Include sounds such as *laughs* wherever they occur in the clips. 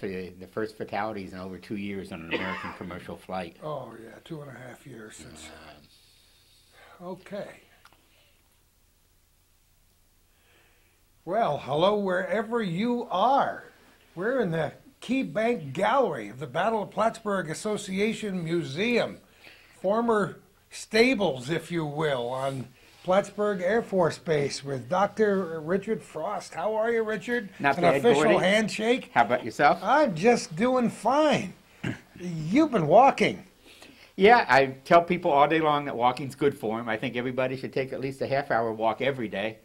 the, the first fatalities in over two years on an American commercial flight. Oh, yeah, two and a half years since. Uh, okay. Well, hello wherever you are. We're in the Key Bank Gallery of the Battle of Plattsburgh Association Museum, former stables, if you will, on Plattsburgh Air Force Base with Dr. Richard Frost. How are you, Richard? Not An bad, official Gordy. handshake. How about yourself? I'm just doing fine. You've been walking. Yeah, I tell people all day long that walking's good for them. I think everybody should take at least a half hour walk every day.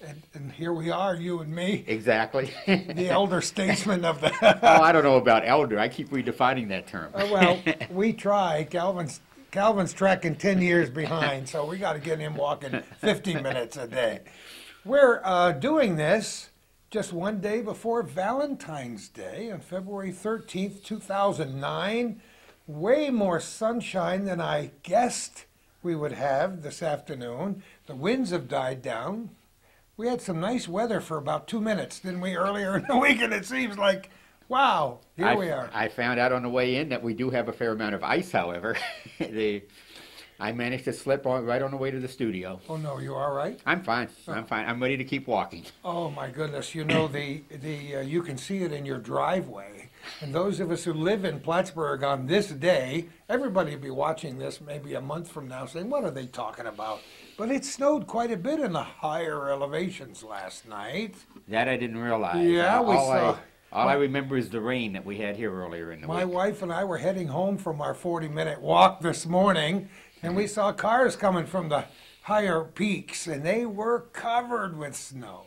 And, and here we are, you and me, Exactly. *laughs* the elder statesman of the. *laughs* oh, I don't know about elder. I keep redefining that term. Uh, well, *laughs* we try. Calvin's Calvin's tracking ten years behind, so we got to get him walking fifty minutes a day. We're uh, doing this just one day before Valentine's Day on February thirteenth, two thousand nine. Way more sunshine than I guessed we would have this afternoon. The winds have died down. We had some nice weather for about two minutes, didn't we, earlier in the week? And it seems like, wow, here I, we are. I found out on the way in that we do have a fair amount of ice, however. *laughs* the, I managed to slip on, right on the way to the studio. Oh no, you are all right? I'm fine. I'm fine. I'm ready to keep walking. Oh my goodness! You know the the uh, you can see it in your driveway, and those of us who live in Plattsburgh on this day, everybody will be watching this maybe a month from now, saying, "What are they talking about?" But it snowed quite a bit in the higher elevations last night. That I didn't realize. Yeah, all we I, saw- all I remember is the rain that we had here earlier in the morning. My week. wife and I were heading home from our 40-minute walk this morning, and we saw cars coming from the higher peaks, and they were covered with snow.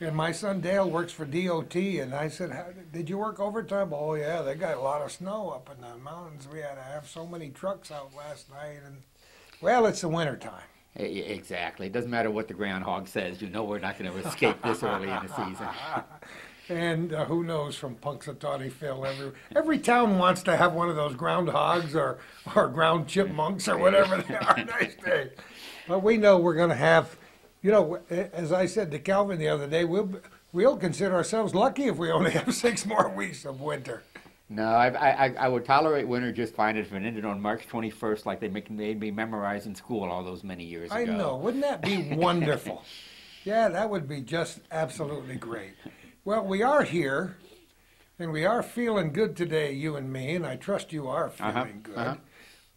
And my son Dale works for DOT, and I said, How, "Did you work overtime?" Oh yeah, they got a lot of snow up in the mountains. We had to have so many trucks out last night, and well, it's the winter time. Exactly. It doesn't matter what the groundhog says. You know we're not going to escape this early in the season. *laughs* And uh, who knows from Punxsutawney Phil, every every town wants to have one of those groundhogs or or ground chipmunks or whatever they are *laughs* nice days. But we know we're going to have, you know, as I said to Calvin the other day, we'll we'll consider ourselves lucky if we only have *laughs* six more weeks of winter. No, I, I, I- I would tolerate winter just fine if it ended on March 21st, like they make, made me memorize in school all those many years ago. I know, wouldn't that be *laughs* wonderful? yeah, that would be just absolutely great. Well, we are here, and we are feeling good today, you and me, and I trust you are feeling Uh-huh, good, uh-huh.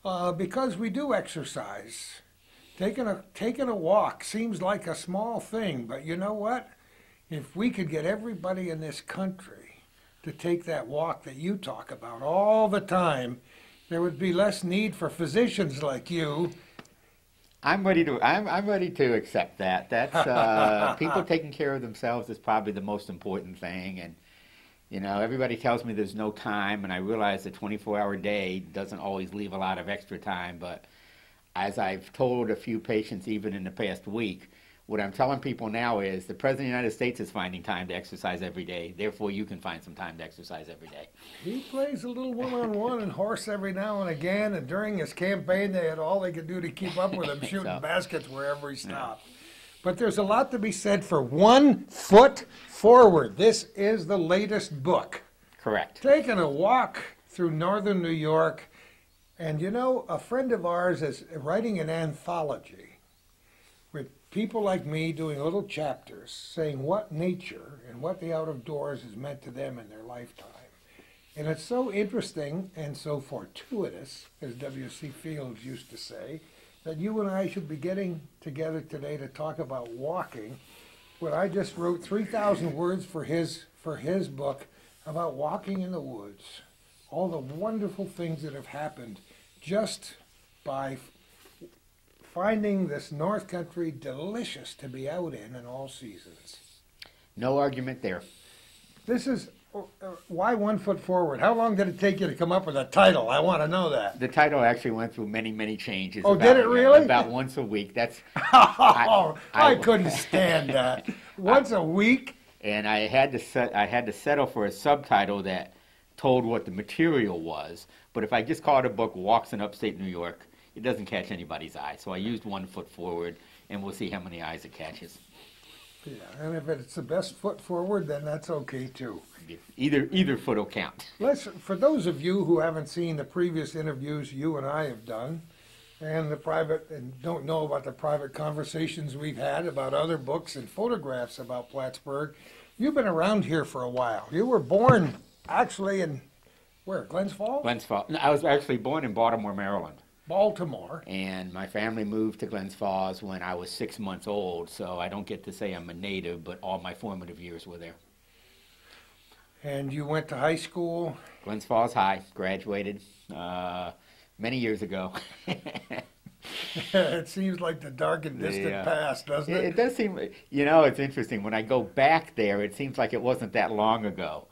uh, because we do exercise. Taking a taking a walk seems like a small thing, but you know what? If we could get everybody in this country to take that walk that you talk about all the time, there would be less need for physicians like you I'm ready to. I'm, I'm ready to accept that. That's uh, *laughs* people taking care of themselves is probably the most important thing. And you know, everybody tells me there's no time, and I realize the 24-hour day doesn't always leave a lot of extra time. But as I've told a few patients, even in the past week, what I'm telling people now is the president of the United States is finding time to exercise every day. Therefore, you can find some time to exercise every day. He plays a little one-on-one and horse every now and again. And during his campaign, they had all they could do to keep up with him, *laughs* shooting So- baskets wherever he stopped. But there's a lot to be said for one foot forward. This is the latest book. Correct. Taking a walk through northern New York, and you know, a friend of ours is writing an anthology people like me doing little chapters saying what nature and what the out of doors has meant to them in their lifetime. And it's so interesting and so fortuitous, as W.C. Fields used to say, that you and I should be getting together today to talk about walking. When I just wrote 3,000 words for his, for his book about walking in the woods, all the wonderful things that have happened just by finding this North Country delicious to be out in in all seasons. No argument there. This is uh, uh, why one foot forward. How long did it take you to come up with a title? I want to know that. The title actually went through many, many changes. Oh, about, did it really? About once a week. That's *laughs* Oh, I, I- couldn't stand that. *laughs* Once a week. and I had to set. I had to settle for a subtitle that told what the material was. But if I just called it a book "Walks in Upstate New York," it doesn't catch anybody's eye. So I used one foot forward, and we'll see how many eyes it catches. Yeah, and if it's the best foot forward, then that's okay too. Either either foot will count. Let's, for those of you who haven't seen the previous interviews you and I have done, and the private, and don't know about the private conversations we've had about other books and photographs about Plattsburgh, you've been around here for a while. You were born actually in, where, Glens Falls? Glens Falls. No, I was actually born in Baltimore, Maryland, Baltimore. and my family moved to Glens Falls when I was six months old. So I don't get to say I'm a native, but all my formative years were there. And you went to high school. Glens Falls High, graduated uh, many years ago. *laughs* it seems like the dark and distant Yeah. past, doesn't It, it? it does seem, you know, it's interesting. When I go back there, it seems like it wasn't that long ago.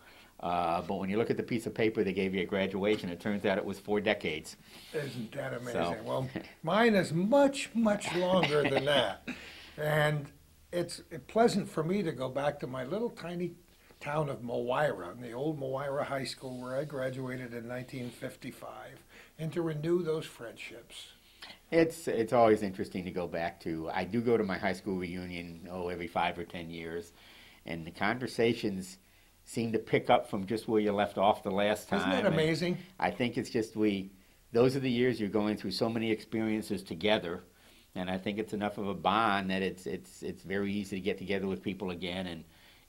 Uh, but when you look at the piece of paper they gave you at graduation, it turns out it was four decades. Isn't that amazing? So- Well, *laughs* mine is much, much longer than *laughs* that. And it's pleasant for me to go back to my little tiny town of Moira, the old Moira High School where I graduated in 1955, and to renew those friendships. It's it's always interesting to go back to. I do go to my high school reunion oh every five or ten years, and the conversations seem to pick up from just where you left off the last time. Isn't that and amazing? I think it's just we. Those are the years you're going through so many experiences together, and I think it's enough of a bond that it's it's it's very easy to get together with people again and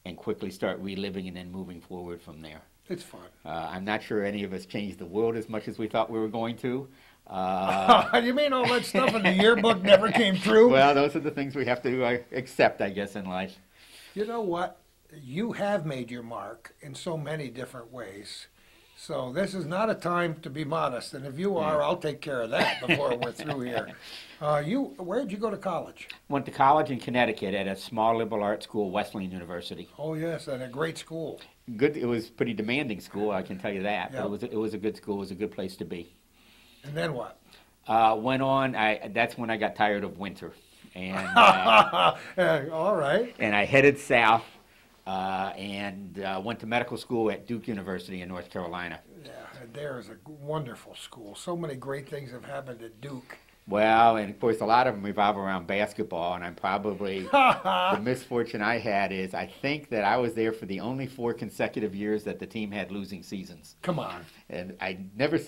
and quickly start reliving and then moving forward from there. It's fun. Uh, I'm not sure any of us changed the world as much as we thought we were going to. Uh, *laughs* you mean all that stuff in the yearbook never came true? well, those are the things we have to uh, accept, I guess, in life. You know what? You have made your mark in so many different ways. So this is not a time to be modest, and if you are, I'll take care of that before we're through here. *laughs* Uh, you, where'd you go to college? Went to college in Connecticut at a small liberal arts school, Wesleyan University. Oh yes, at a great school. Good. It was pretty demanding school, I can tell you that. But Yeah. it was it was a good school. It was a good place to be. And then what? Uh, went on. I that's when I got tired of winter, and *laughs* Uh, all right. and I headed south. Uh, and uh, went to medical school at Duke University in North Carolina. Yeah, there is a wonderful school. So many great things have happened at Duke. Well, and of course, a lot of them revolve around basketball, and I'm probably *laughs* the misfortune I had is I think that I was there for the only four consecutive years that the team had losing seasons, Come on. and I never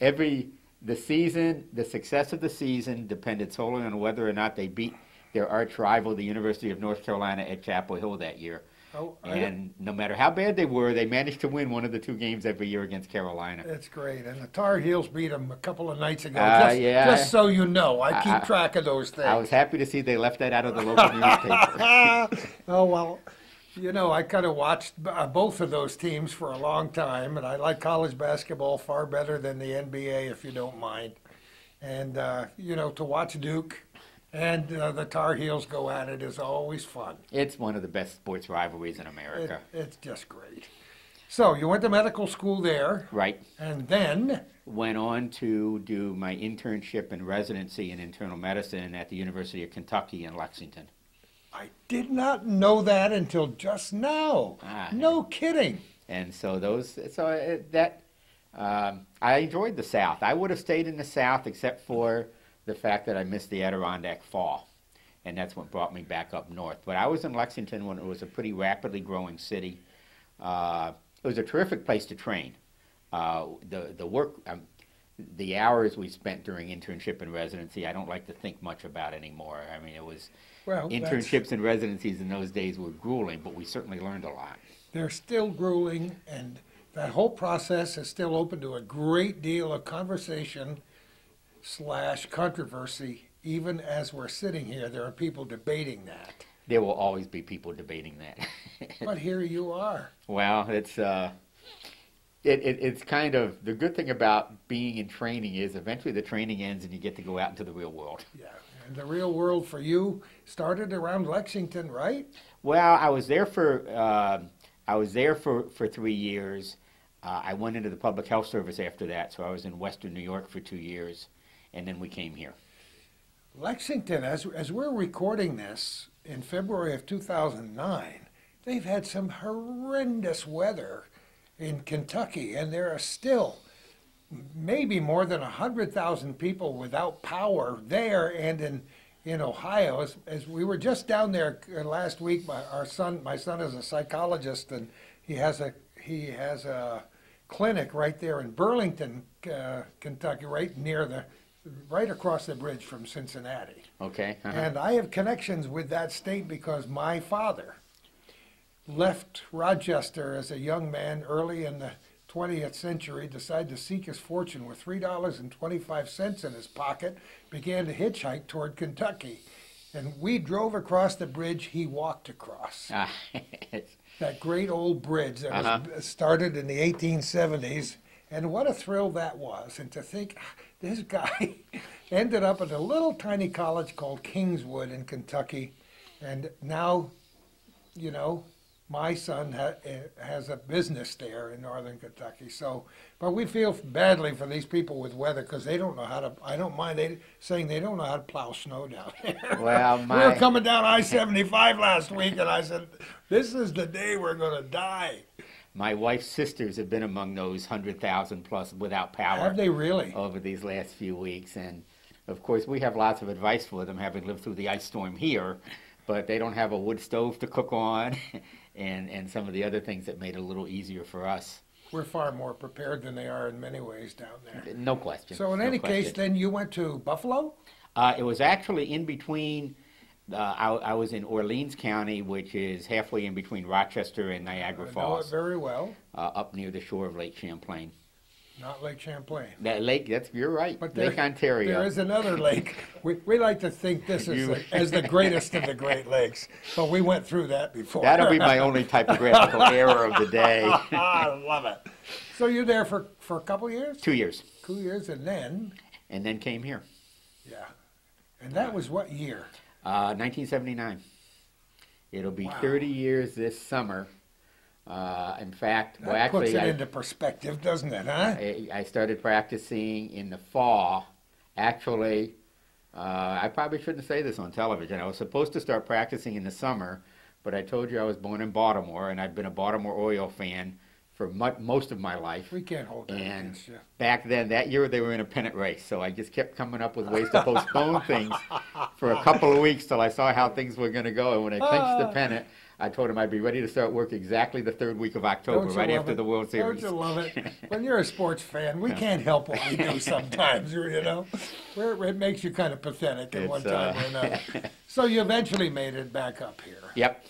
every the season. The success of the season depended solely on whether or not they beat their arch rival, the University of North Carolina, at Chapel Hill that year. Oh, And no matter how bad they were, they managed to win one of the two games every year against Carolina. That's great. And the Tar Heels beat them a couple of nights ago. Uh, just, yeah. just so you know, I I- keep I- track of those things. I was happy to see they left that out of the local *laughs* newspaper. *laughs* oh well, you know, I kind of watched uh, both of those teams for a long time, and I like college basketball far better than the NBA, if you don't mind. And uh, you know, to watch Duke and uh, the Tar Heels go at it is always fun. It's one of the best sports rivalries in It, America. it's just great. So you went to medical school there, Right. and then Went on to do my internship and residency in internal medicine at the University of Kentucky in Lexington. I did not know that until just now. Ah. No kidding. And so those, so that, um, I enjoyed the South. I would have stayed in the South except for the fact that I missed the Adirondack Fall. And that's what brought me back up north. But I was in Lexington when it was a pretty rapidly growing city. Uh, it was a terrific place to train. Uh, the the work, um, the hours we spent during internship and residency, I don't like to think much about anymore. I mean, it was Well, internships and residencies in those days were grueling, but we certainly learned a lot. They're still grueling, and that whole process is still open to a great deal of conversation slash controversy. Even as we're sitting here, there are people debating that. There will always be people debating that. *laughs* But here you are. well, it's uh, it, it it's kind of the good thing about being in training is eventually the training ends and you get to go out into the real world. Yeah. And the real world for you started around Lexington, right? Well, I was there for uh, I was there for for three years. Uh, I went into the public health service after that, so I was in Western New York for two years, and then we came here. Lexington, as, as we're recording this in February of 2009, they've had some horrendous weather in Kentucky, and there are still maybe more than 100,000 people without power there and in, in Ohio. As, as we were just down there uh, last week, my, our son, my son is a psychologist, and he has a he has a clinic right there in Burlington, uh, Kentucky, right near the, right across the bridge from Cincinnati. Okay. uh-huh. And I have connections with that state because my father left Rochester as a young man early in the 20th century, decided to seek his fortune with $3.25 in his pocket, began to hitchhike toward Kentucky. And we drove across the bridge he walked across. *laughs* That great old bridge that Uh-huh. was started in the 1870s. And what a thrill that was. And to think this guy *laughs* ended up at a little tiny college called Kingswood in Kentucky. And now, you know, my son ha- eh, has a business there in northern Kentucky. So, but we feel badly for these people with weather because they don't know how to. I don't mind they saying they don't know how to plow snow down *laughs* there. Well, we were coming down I seventy five last week, and I said, "This is the day we're going to die." My wife's sisters have been among those 100,000 plus without power. Have they really? over these last few weeks. And of course, we have lots of advice for them, having lived through the ice storm here, but they don't have a wood stove to cook on *laughs* and, and some of the other things that made it a little easier for us. We're far more prepared than they are in many ways down there. No question. So, in no any case, then you went to Buffalo. Uh, it was actually in between. Uh, I, I was in Orleans County, which is halfway in between Rochester and Niagara I know it Falls, very well. uh, up near the shore of Lake Champlain. Not Lake Champlain. That lake, that's you're right, But Lake there- Ontario. There is another lake. *laughs* We, we like to think this is the, as the greatest of the Great Lakes, but we went through that before. That'll be my only *laughs* typographical error of the day. *laughs* I love it. So you're there for, for a couple years? Two years, Two years, and then, and then came here. yeah. And that was what year? Uh, 1979. It'll be Wow. 30 years this summer. Uh, in fact, That well, puts it I, into perspective, doesn't it, huh? I, I started practicing in the fall. Actually, uh, I probably shouldn't say this on television. I was supposed to start practicing in the summer, but I told you I was born in Baltimore, and I've been a Baltimore Oriole fan for mu- most of my life. We can't hold that And against you. back then, that year, they were in a pennant race. So I just kept coming up with ways to postpone *laughs* things for a couple of weeks till I saw how things were going to go. And when I clinched the pennant, I told him I'd be ready to start work exactly the third week of October, right after it? the World Series. Don't you love it? *laughs* When you're a sports fan, we can't help what we do *laughs* sometimes, you know? Where it makes you kind of pathetic at one time uh, or another. So you eventually made it back up here. yep.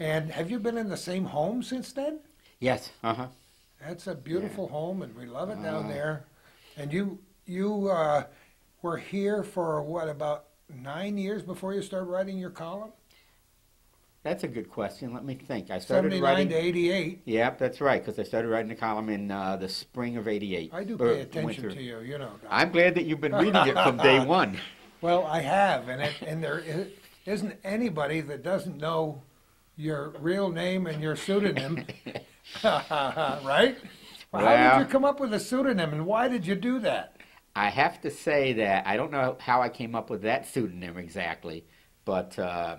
And have you been in the same home since then? Yes. Uh huh. That's a beautiful home, and we love it down Uh. there. And you you uh, were here for what about nine years before you started writing your column? That's a good question. Let me think. I started Seventy nine writing. to eighty eight. Yep, that's right. Because I started writing the column in uh, the spring of '88. I do or pay attention winter. to you, you know. Doc. I'm glad that you've been reading it from day *laughs* one. Well, I have, and it, and there i- isn't anybody that doesn't know your real name and your pseudonym, *laughs* *laughs* right? Well, how did you come up with a pseudonym, and why did you do that? I have to say that I don't know how I came up with that pseudonym exactly, but uh,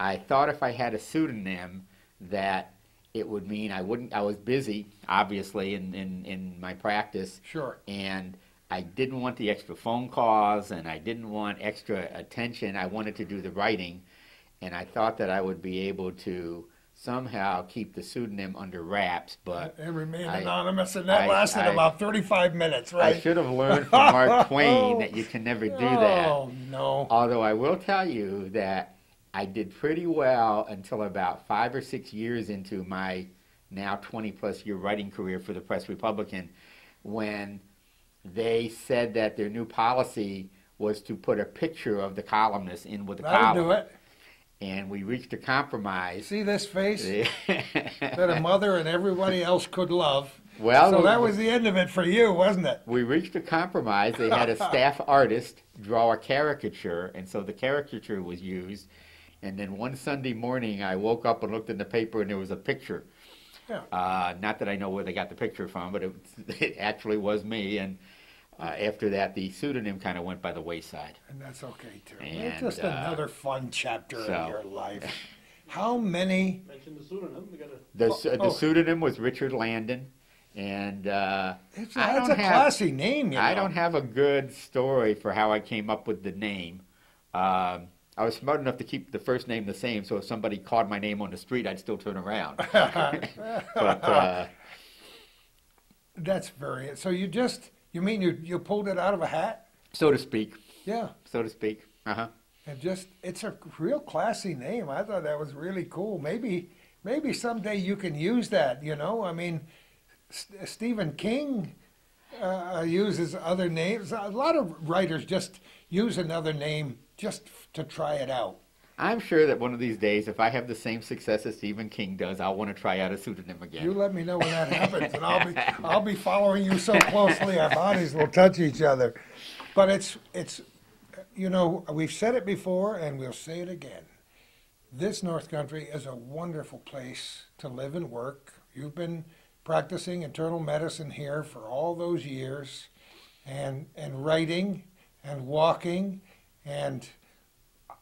I thought if I had a pseudonym that it would mean I wouldn't. I was busy, obviously, in, in, in my practice, Sure. and I didn't want the extra phone calls, and I didn't want extra attention. I wanted to do the writing, and I thought that I would be able to somehow keep the pseudonym under wraps, but and remain I- anonymous, and that I- lasted I- about 35 minutes, right? I should have learned *laughs* from Mark Twain that you can never do that. Oh, no. Although I will tell you that I did pretty well until about five or six years into my now 20 plus year writing career for the Press Republican when they said that their new policy was to put a picture of the columnist in with the That'll column. do it. And we reached a compromise. See this face that a mother and everybody else could love. well, So that was the end of it for you, wasn't it? we reached a compromise. They had a *laughs* staff artist draw a caricature, and so the caricature was used. And then one Sunday morning, I woke up and looked in the paper, and there was a picture. Yeah. Uh, not that I know where they got the picture from, but it, *laughs* it actually was me. And uh, after that, the pseudonym kind of went by the wayside. And that's okay too. And, it's just uh, another fun chapter so- in your *laughs* life. How many? Mention the pseudonym. We gotta. The, Oh, the oh. pseudonym was Richard Landon, and uh, It's, I that's don't a have- classy name, you know. I don't have a good story for how I came up with the name. Um, I was smart enough to keep the first name the same, so if somebody called my name on the street, I'd still turn around. *laughs* *laughs* but uh, That's very, so you just, you mean you, you pulled it out of a hat? so to speak, Yeah. so to speak. Uh huh. And just, it's a real classy name. I thought that was really cool. Maybe, maybe someday you can use that, you know? I mean, Stephen King uh, uses other names. A lot of writers just use another name just f- to try it out. I'm sure that one of these days, if I have the same success as Stephen King does, I'll want to try out a pseudonym again. You let me know when that happens, and I'll be *laughs* I'll be following you so closely our bodies will touch each other. But it's it's you know we've said it before and we'll say it again. This North Country is a wonderful place to live and work. You've been practicing internal medicine here for all those years, and and writing and walking, and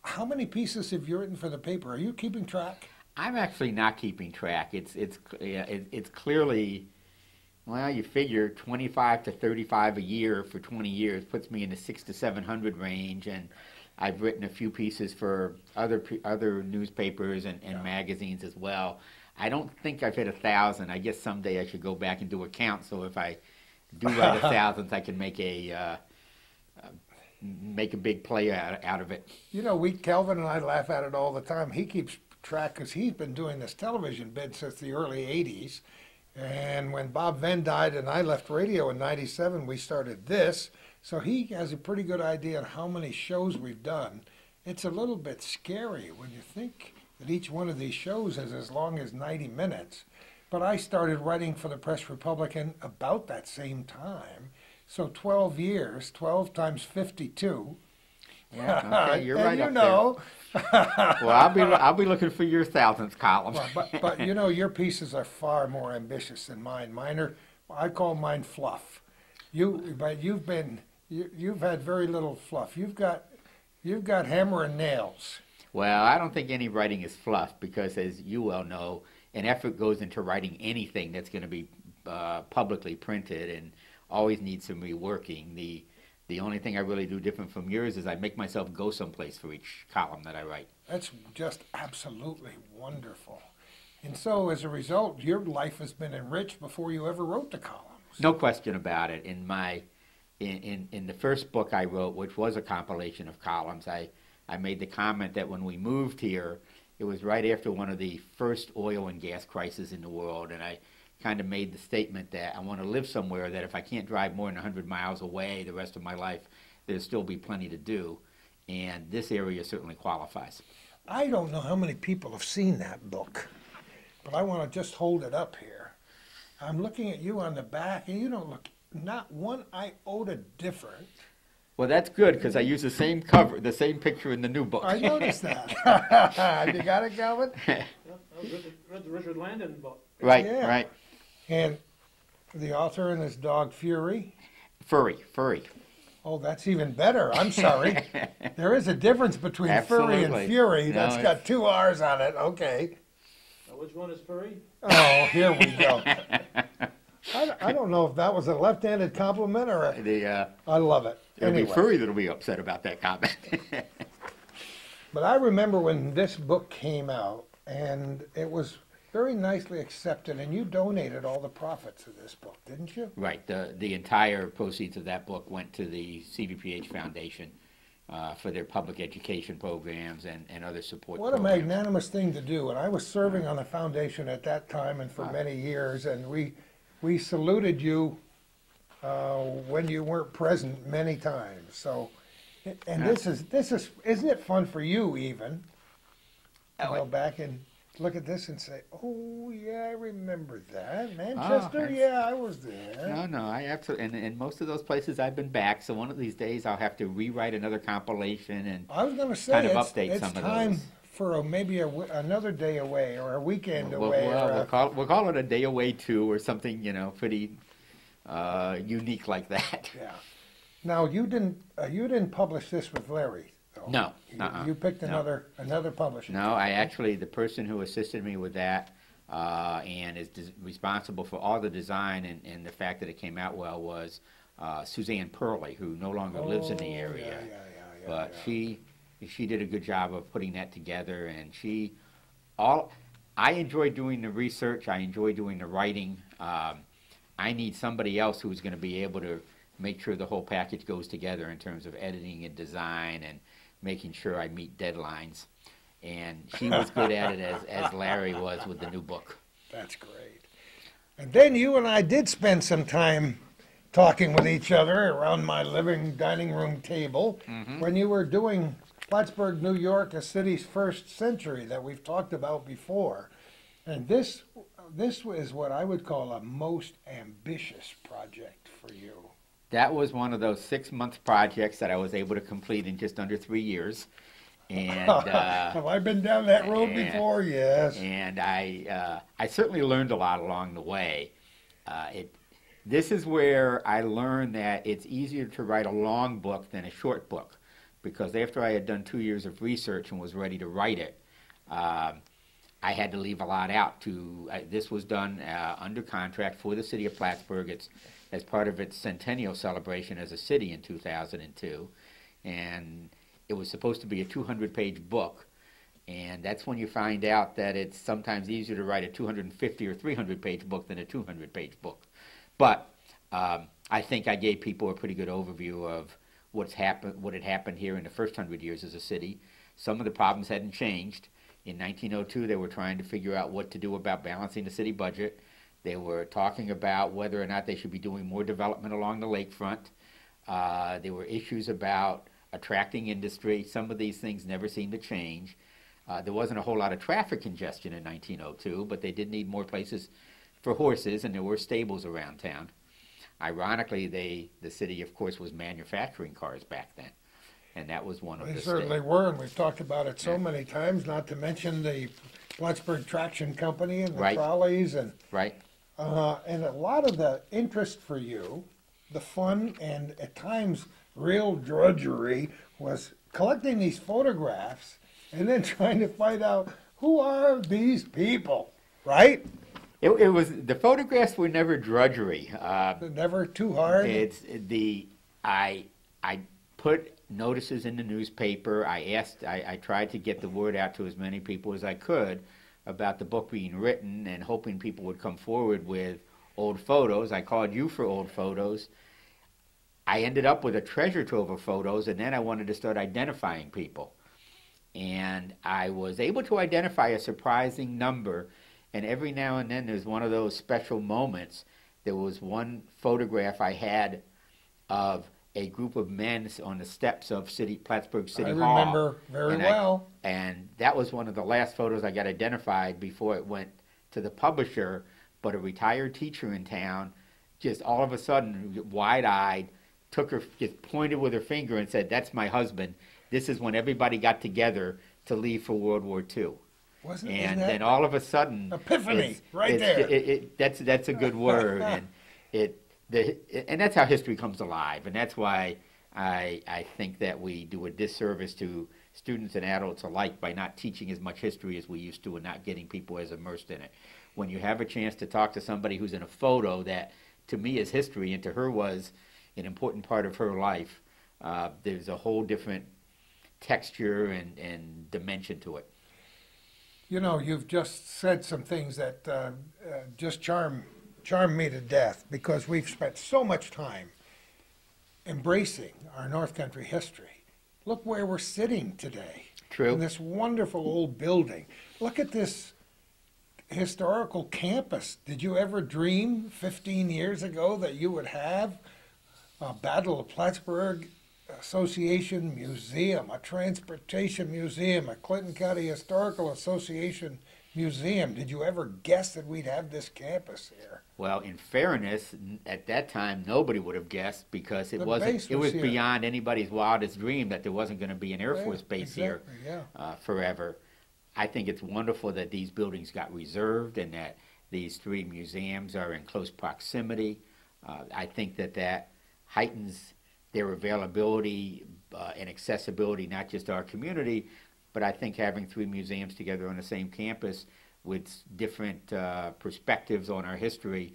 how many pieces have you written for the paper? Are you keeping track? I'm actually not keeping track. It's it's yeah, it, it's clearly, well, you figure 25 to 35 a year for 20 years puts me in the six to 700 range, and I've written a few pieces for other other newspapers and, and magazines as well. I don't think I've hit a thousand. I guess someday I should go back and do a count. So if I do write a *laughs* thousand, I can make a uh, make a big play out, out of it. You know, we Calvin and I laugh at it all the time. He keeps track because he's been doing this television bid since the early '80s. And when Bob Venn died and I left radio in '97, we started this. So he has a pretty good idea on how many shows we've done. It's a little bit scary when you think that each one of these shows is as long as 90 minutes. But I started writing for the Press Republican about that same time. So 12 years, 12 times 52. Yeah, okay, you're and right you up know, Well, I'll be I'll be looking for your thousandth column. Well, but, but you know, your pieces are far more ambitious than mine. Mine are, I call mine fluff. You, but you've been, you, you've had very little fluff. You've got, you've got hammer and nails. Well, I don't think any writing is fluff because, as you well know, an effort goes into writing anything that's going to be uh, publicly printed and always needs some reworking. The the only thing I really do different from yours is I make myself go someplace for each column that I write. That's just absolutely wonderful. And so, as a result, your life has been enriched before you ever wrote the columns. No question about it. In my in, in, in the first book I wrote, which was a compilation of columns, I, I made the comment that when we moved here, it was right after one of the first oil and gas crises in the world, and I kind of made the statement that I want to live somewhere that if I can't drive more than 100 miles away the rest of my life, there'll still be plenty to do. And this area certainly qualifies. I don't know how many people have seen that book, but I want to just hold it up here. I'm looking at you on the back, and you don't look not one iota different. Well, that's good because I use the same cover, the same picture in the new book. I noticed *laughs* that. *laughs* you got it, Calvin? Yeah, I read the, read the Richard Landon book. right, Yeah. right. And the author and his dog Fury. Furry, furry. Oh, that's even better. I'm sorry. *laughs* there is a difference between Furry and Fury. No, That's it's- got two R's on it. Okay. Now, which one is furry? Oh, here we go. *laughs* I, I don't know if that was a left-handed compliment or a, The uh, I love it. it'll Anyway. be furry that'll be upset about that comment. *laughs* But I remember when this book came out, and it was very nicely accepted, and you donated all the profits of this book, didn't you? right. The the entire proceeds of that book went to the CVPH Foundation uh, for their public education programs and, and other support. What a magnanimous thing to do, and I was serving on the foundation at that time and for many years, and we, we saluted you uh, when you weren't present many times, so, and this is, this is, isn't it fun for you even? To Oh, go back and look at this and say, oh, yeah, I remember that, Manchester, it's- yeah, I was there. No, no, I absolutely, and in most of those places I've been back. So one of these days I'll have to rewrite another compilation and I was gonna say, kind of it's, update it's some of time those. for a, maybe a, another day away, or a weekend we'll, away, well, we'll a call we'll call it a day away too, or something you know pretty uh, unique like that. Yeah. Now you didn't uh, you didn't publish this with Larry. Though. No, You, uh-uh, you picked no. another another publisher. No, I actually, the person who assisted me with that uh, and is des- responsible for all the design and, and the fact that it came out well was uh, Suzanne Purley, who no longer lives in the Oh, area. Yeah, yeah, yeah, yeah, but yeah. she, she did a good job of putting that together, and she all. I enjoy doing the research. I enjoy doing the writing. Um, I need somebody else who's going to be able to make sure the whole package goes together in terms of editing and design and making sure I meet deadlines. And she was good at it as, as Larry was with the new book. That's great. And then you and I did spend some time talking with each other around my living dining room table mm-hmm. when you were doing Plattsburgh, New York, a city's first century that we've talked about before. And this this is what I would call a most ambitious project for you. That was one of those six month projects that I was able to complete in just under three years. And *laughs* uh, Have I been down that road and- before? Yes. and I uh, I certainly learned a lot along the way. Uh, it this is where I learned that it's easier to write a long book than a short book, because after I had done two years of research and was ready to write it, um, I had to leave a lot out. To uh, this was done uh, under contract for the city of Plattsburgh. It's as part of its centennial celebration as a city in 2002, and it was supposed to be a 200-page book. And that's when you find out that it's sometimes easier to write a 250 or 300 page book than a 200 page book. But um, I think I gave people a pretty good overview of what's happened, what had happened here in the first hundred years as a city. Some of the problems hadn't changed. In 1902, they were trying to figure out what to do about balancing the city budget. They were talking about whether or not they should be doing more development along the lakefront. Uh, there were issues about attracting industry. Some of these things never seemed to change. Uh, there wasn't a whole lot of traffic congestion in 1902, but they did need more places for horses, and there were stables around town. Ironically, they the city, of course, was manufacturing cars back then, and that was one of They the certainly sta- were, and we've talked about it so Yeah. many times, not to mention the Plattsburgh Traction Company and the Right. trolleys and, right. Uh, and a lot of the interest for you, the fun and at times real drudgery was collecting these photographs and then *laughs* trying to find out who are these people, right? It, it was the photographs were never drudgery. Uh, Never too hard. It's the I I put notices in the newspaper. I asked I, I tried to get the word out to as many people as I could about the book being written and hoping people would come forward with old photos. I called you for old photos. I ended up with a treasure trove of photos and then I wanted to start identifying people. And I was able to identify a surprising number and every now and then there's one of those special moments there was one photograph I had of a group of men on the steps of City Plattsburgh City I Hall. remember very and I- well. and that was one of the last photos I got identified before it went to the publisher. But a retired teacher in town, just all of a sudden, wide-eyed, took her, just pointed with her finger and said, "That's my husband." This is when everybody got together to leave for World War II. Wasn't And then all of a sudden, Epiphany, it's- right it's- there. It, it, that's that's a good *laughs* word, and it the and that's how history comes alive, and that's why I I think that we do a disservice to students and adults alike by not teaching as much history as we used to, and not getting people as immersed in it. When you have a chance to talk to somebody who's in a photo that to me is history and to her was an important part of her life, uh, there's a whole different texture and, and dimension to it. You know, you've just said some things that uh, uh, just charm charm me to death because we've spent so much time embracing our North Country history. Look where we're sitting today. True. In this wonderful old building. Look at this historical campus. Did you ever dream 15 years ago that you would have a Battle of Plattsburgh Association Museum, a Transportation Museum, a Clinton County Historical Association Museum? Did you ever guess that we'd have this campus here? Well, in fairness, at that time, nobody would have guessed because it The wasn't. base It was was here. beyond anybody's wildest dream that there wasn't going to be an Air Yeah, Force base here Yeah. uh, forever. I think it's wonderful that these buildings got reserved and that these three museums are in close proximity. Uh, I think that that heightens their availability uh, and accessibility, not just our community, but I think having three museums together on the same campus with different uh, perspectives on our history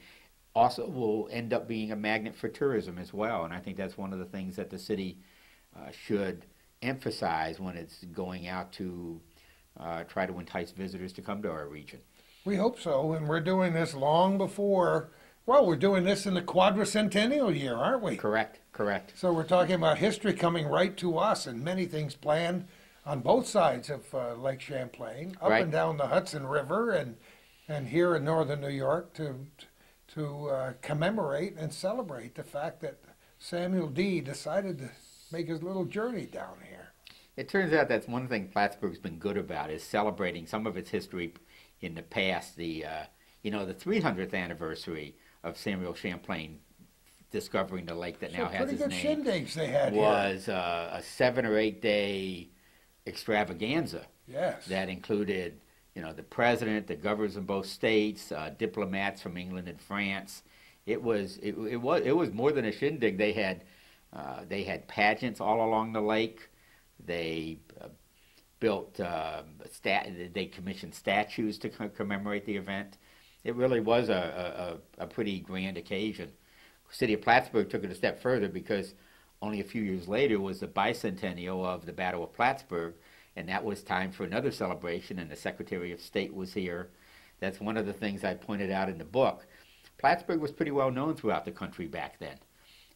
also will end up being a magnet for tourism as well. And I think that's one of the things that the city uh, should emphasize when it's going out to uh, try to entice visitors to come to our region. We hope so, and we're doing this long before. Well, we're doing this in the quadricentennial year, aren't we? Correct, correct. So we're talking about history coming right to us, and many things planned on both sides of uh, Lake Champlain, up Right. and down the Hudson River, and and here in northern New York to to uh, commemorate and celebrate the fact that Samuel D. decided to make his little journey down here. It turns out that's one thing Plattsburgh's been good about is celebrating some of its history in the past. The uh, you know the 300th anniversary of Samuel Champlain discovering the lake that So now has pretty his good name shindigs they had was uh, a seven or eight day extravaganza Yes. that included you know the president, the governors of both states, uh, diplomats from England and France. It was it, it was it was more than a shindig. They had uh, they had pageants all along the lake. They uh, built uh, stat. They commissioned statues to co- commemorate the event. It really was a, a, a a pretty grand occasion. City of Plattsburgh took it a step further because only a few years later was the bicentennial of the Battle of Plattsburgh, and that was time for another celebration. And the Secretary of State was here. That's one of the things I pointed out in the book. Plattsburgh was pretty well known throughout the country back then,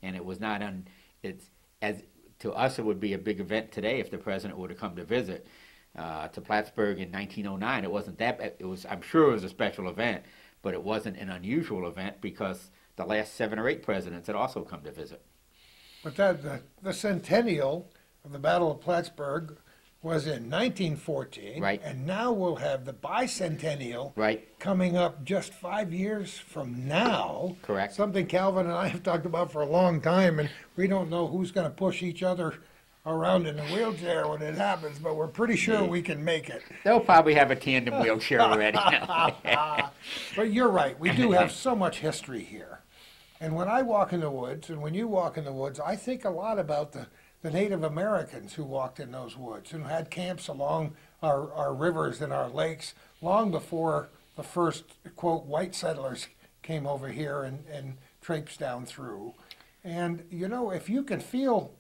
and it was not on. It's as to us, it would be a big event today if the president were to come to visit uh, to Plattsburgh in 1909. It wasn't that. It was. I'm sure it was a special event, but it wasn't an unusual event because the last seven or eight presidents had also come to visit. But that the, the centennial of the Battle of Plattsburgh was in 1914, Right. And now we'll have the bicentennial Right. coming up just five years from now. Correct. Something Calvin and I have talked about for a long time, and we don't know who's going to push each other around in a wheelchair when it happens, but we're pretty sure we can make it. They'll probably have a tandem wheelchair already. *laughs* *laughs* But you're right. We do have so much history here. And when I walk in the woods, and when you walk in the woods, I think a lot about the, the Native Americans who walked in those woods and had camps along our, our rivers and our lakes long before the first, quote, white settlers came over here and, and traipsed down through. And, you know, if you can feel,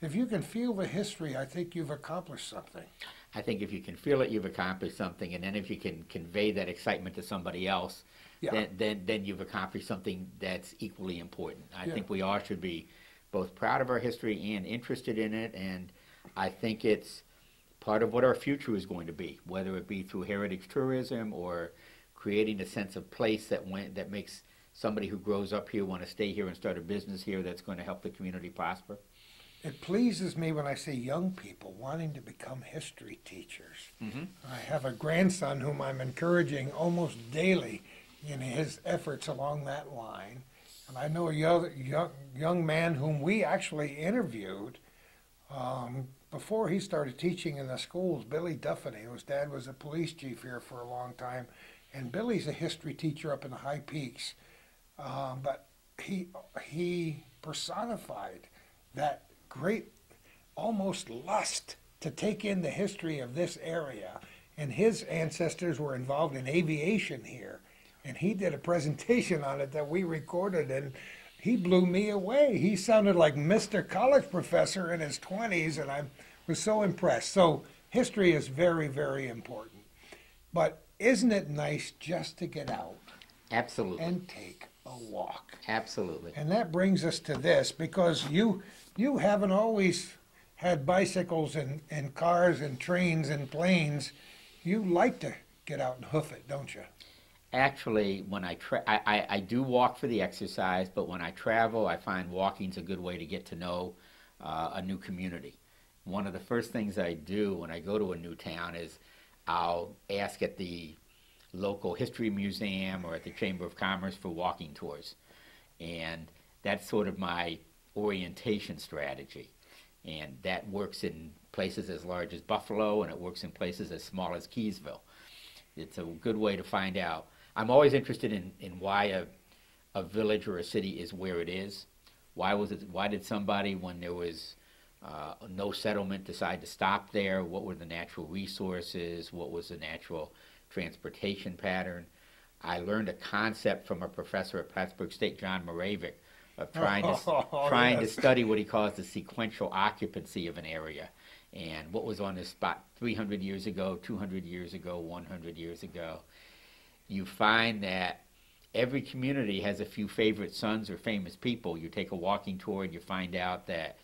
if you can feel the history, I think you've accomplished something. I think if you can feel it, you've accomplished something, and then if you can convey that excitement to somebody else, Yeah. then, then then you've accomplished something that's equally important. I Yeah. think we all should be both proud of our history and interested in it, and I think it's part of what our future is going to be, whether it be through heritage tourism or creating a sense of place that went, that makes somebody who grows up here want to stay here and start a business here that's going to help the community prosper. It pleases me when I see young people wanting to become history teachers. Mhm. I have a grandson whom I'm encouraging almost daily in his efforts along that line. And I know a young, young, young man whom we actually interviewed um, before he started teaching in the schools, Billy Duffany, whose dad was a police chief here for a long time. And Billy's a history teacher up in the High Peaks. Um, but he, he personified that great almost lust to take in the history of this area. And his ancestors were involved in aviation here. And he did a presentation on it that we recorded, and he blew me away. He sounded like Mr. College Professor in his 20s, and I was so impressed. So, history is very, very important. But isn't it nice just to get out Absolutely, and take a walk? absolutely. And that brings us to this because you you haven't always had bicycles and, and cars and trains and planes. You like to get out and hoof it, don't you? Actually, when I, tra- I, I I do walk for the exercise, but when I travel, I find walking's a good way to get to know uh, a new community. One of the first things I do when I go to a new town is I'll ask at the local history museum or at the Chamber of Commerce for walking tours, and that's sort of my orientation strategy, and that works in places as large as Buffalo, and it works in places as small as Keeseville it's a good way to find out. I'm always interested in, in why a, a village or a city is where it is. Why was it? Why did somebody, when there was uh, no settlement, decide to stop there? What were the natural resources? What was the natural transportation pattern? I learned a concept from a professor at Plattsburgh State, John Moravik, of *laughs* trying to Oh, trying yes. to study what he calls the sequential occupancy of an area. and what was on this spot 300 years ago, 200 years ago, 100 years ago. You find that every community has a few favorite sons or famous people. You take a walking tour and you find out that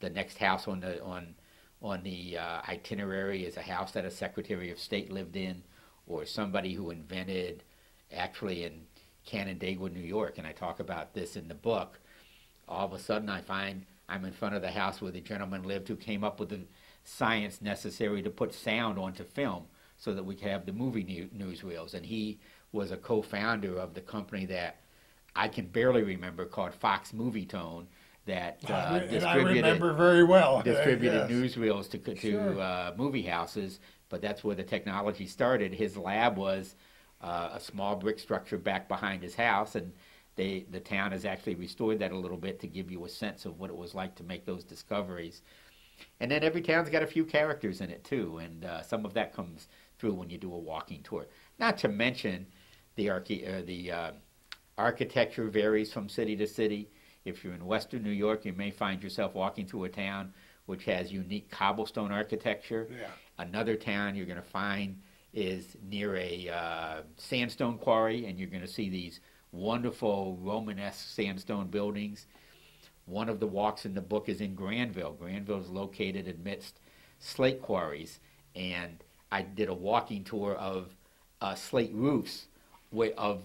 the next house on the on on the uh, itinerary is a house that a Secretary of State lived in, or somebody who invented, actually in Canandaigua, New York, and I talk about this in the book. All of a sudden, I find I'm in front of the house where the gentleman lived who came up with the science necessary to put sound onto film so that we could have the movie new- newsreels. And he was a co-founder of the company that I can barely remember called Fox Movietone that uh, and I distributed remember very well. *laughs* distributed Yes. newsreels to to Sure. uh, movie houses. But that's where the technology started. His lab was uh, a small brick structure back behind his house, and they the town has actually restored that a little bit to give you a sense of what it was like to make those discoveries. And then every town's got a few characters in it too, and uh, some of that comes through when you do a walking tour. Not to mention the archi- uh, the uh, architecture varies from city to city. If you're in Western New York, you may find yourself walking through a town which has unique cobblestone architecture. Yeah. Another town you're going to find is near a uh, sandstone quarry, and you're going to see these wonderful Romanesque sandstone buildings. One of the walks in the book is in Granville. Granville is located amidst slate quarries, and I did a walking tour of uh, slate roofs wi- of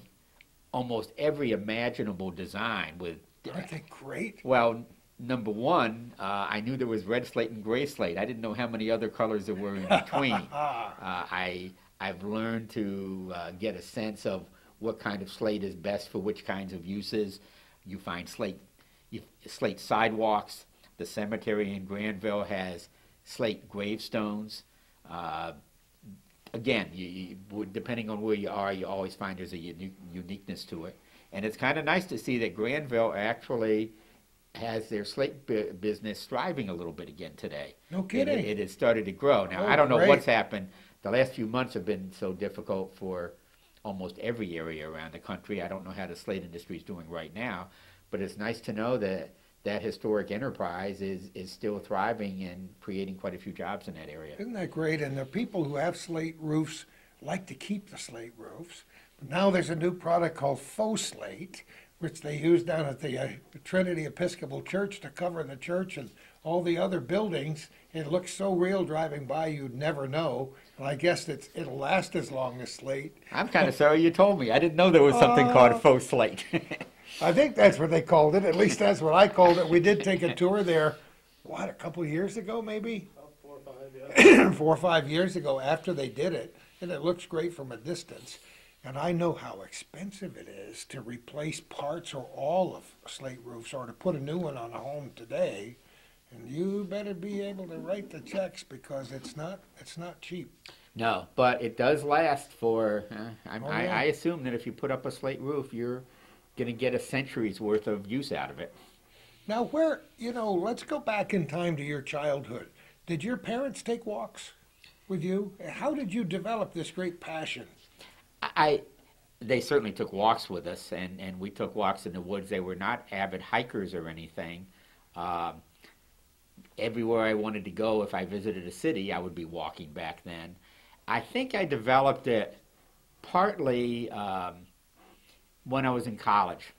almost every imaginable design with Aren't they great? well, number one, uh, I knew there was red slate and gray slate. I didn't know how many other colors there were in between. *laughs* uh, I I've learned to uh, get a sense of what kind of slate is best for which kinds of uses. You find slate you, slate sidewalks. The cemetery in Granville has slate gravestones. Again, you, you, depending on where you are, you always find there's a unique, uniqueness to it. And it's kind of nice to see that Granville actually has their slate bu- business thriving a little bit again today. no It, kidding. it has started to grow. Now, Oh, I don't know great. what's happened. The last few months have been so difficult for almost every area around the country. I don't know how the slate industry is doing right now, but it's nice to know that that historic enterprise is, is still thriving and creating quite a few jobs in that area. Isn't that great? And the people who have slate roofs like to keep the slate roofs. But now there's a new product called faux slate, which they use down at the uh, Trinity Episcopal Church to cover the church and all the other buildings. It looks so real driving by, you'd never know. And I guess it's, it'll last as long as slate. I'm kind of sorry you told me. I didn't know there was something Uh, called faux slate. *laughs* I think that's what they called it. At least that's what I called it. We did take a tour there, what, a couple of years ago, maybe? About four or five, yeah. *clears throat* four or five years ago after they did it, and it looks great from a distance. And I know how expensive it is to replace parts or all of slate roofs or to put a new one on a home today. And you better be able to write the checks because it's not it's not cheap. no, but it does last for. Uh, I, Oh, I. I assume that if you put up a slate roof, you're going to get a century's worth of use out of it. Now, where you know, let's go back in time to your childhood. Did your parents take walks with you? How did you develop this great passion? I, they certainly took walks with us, and, and we took walks in the woods. They were not avid hikers or anything. Um, everywhere I wanted to go, if I visited a city, I would be walking back then. I think I developed it partly um, when I was in college.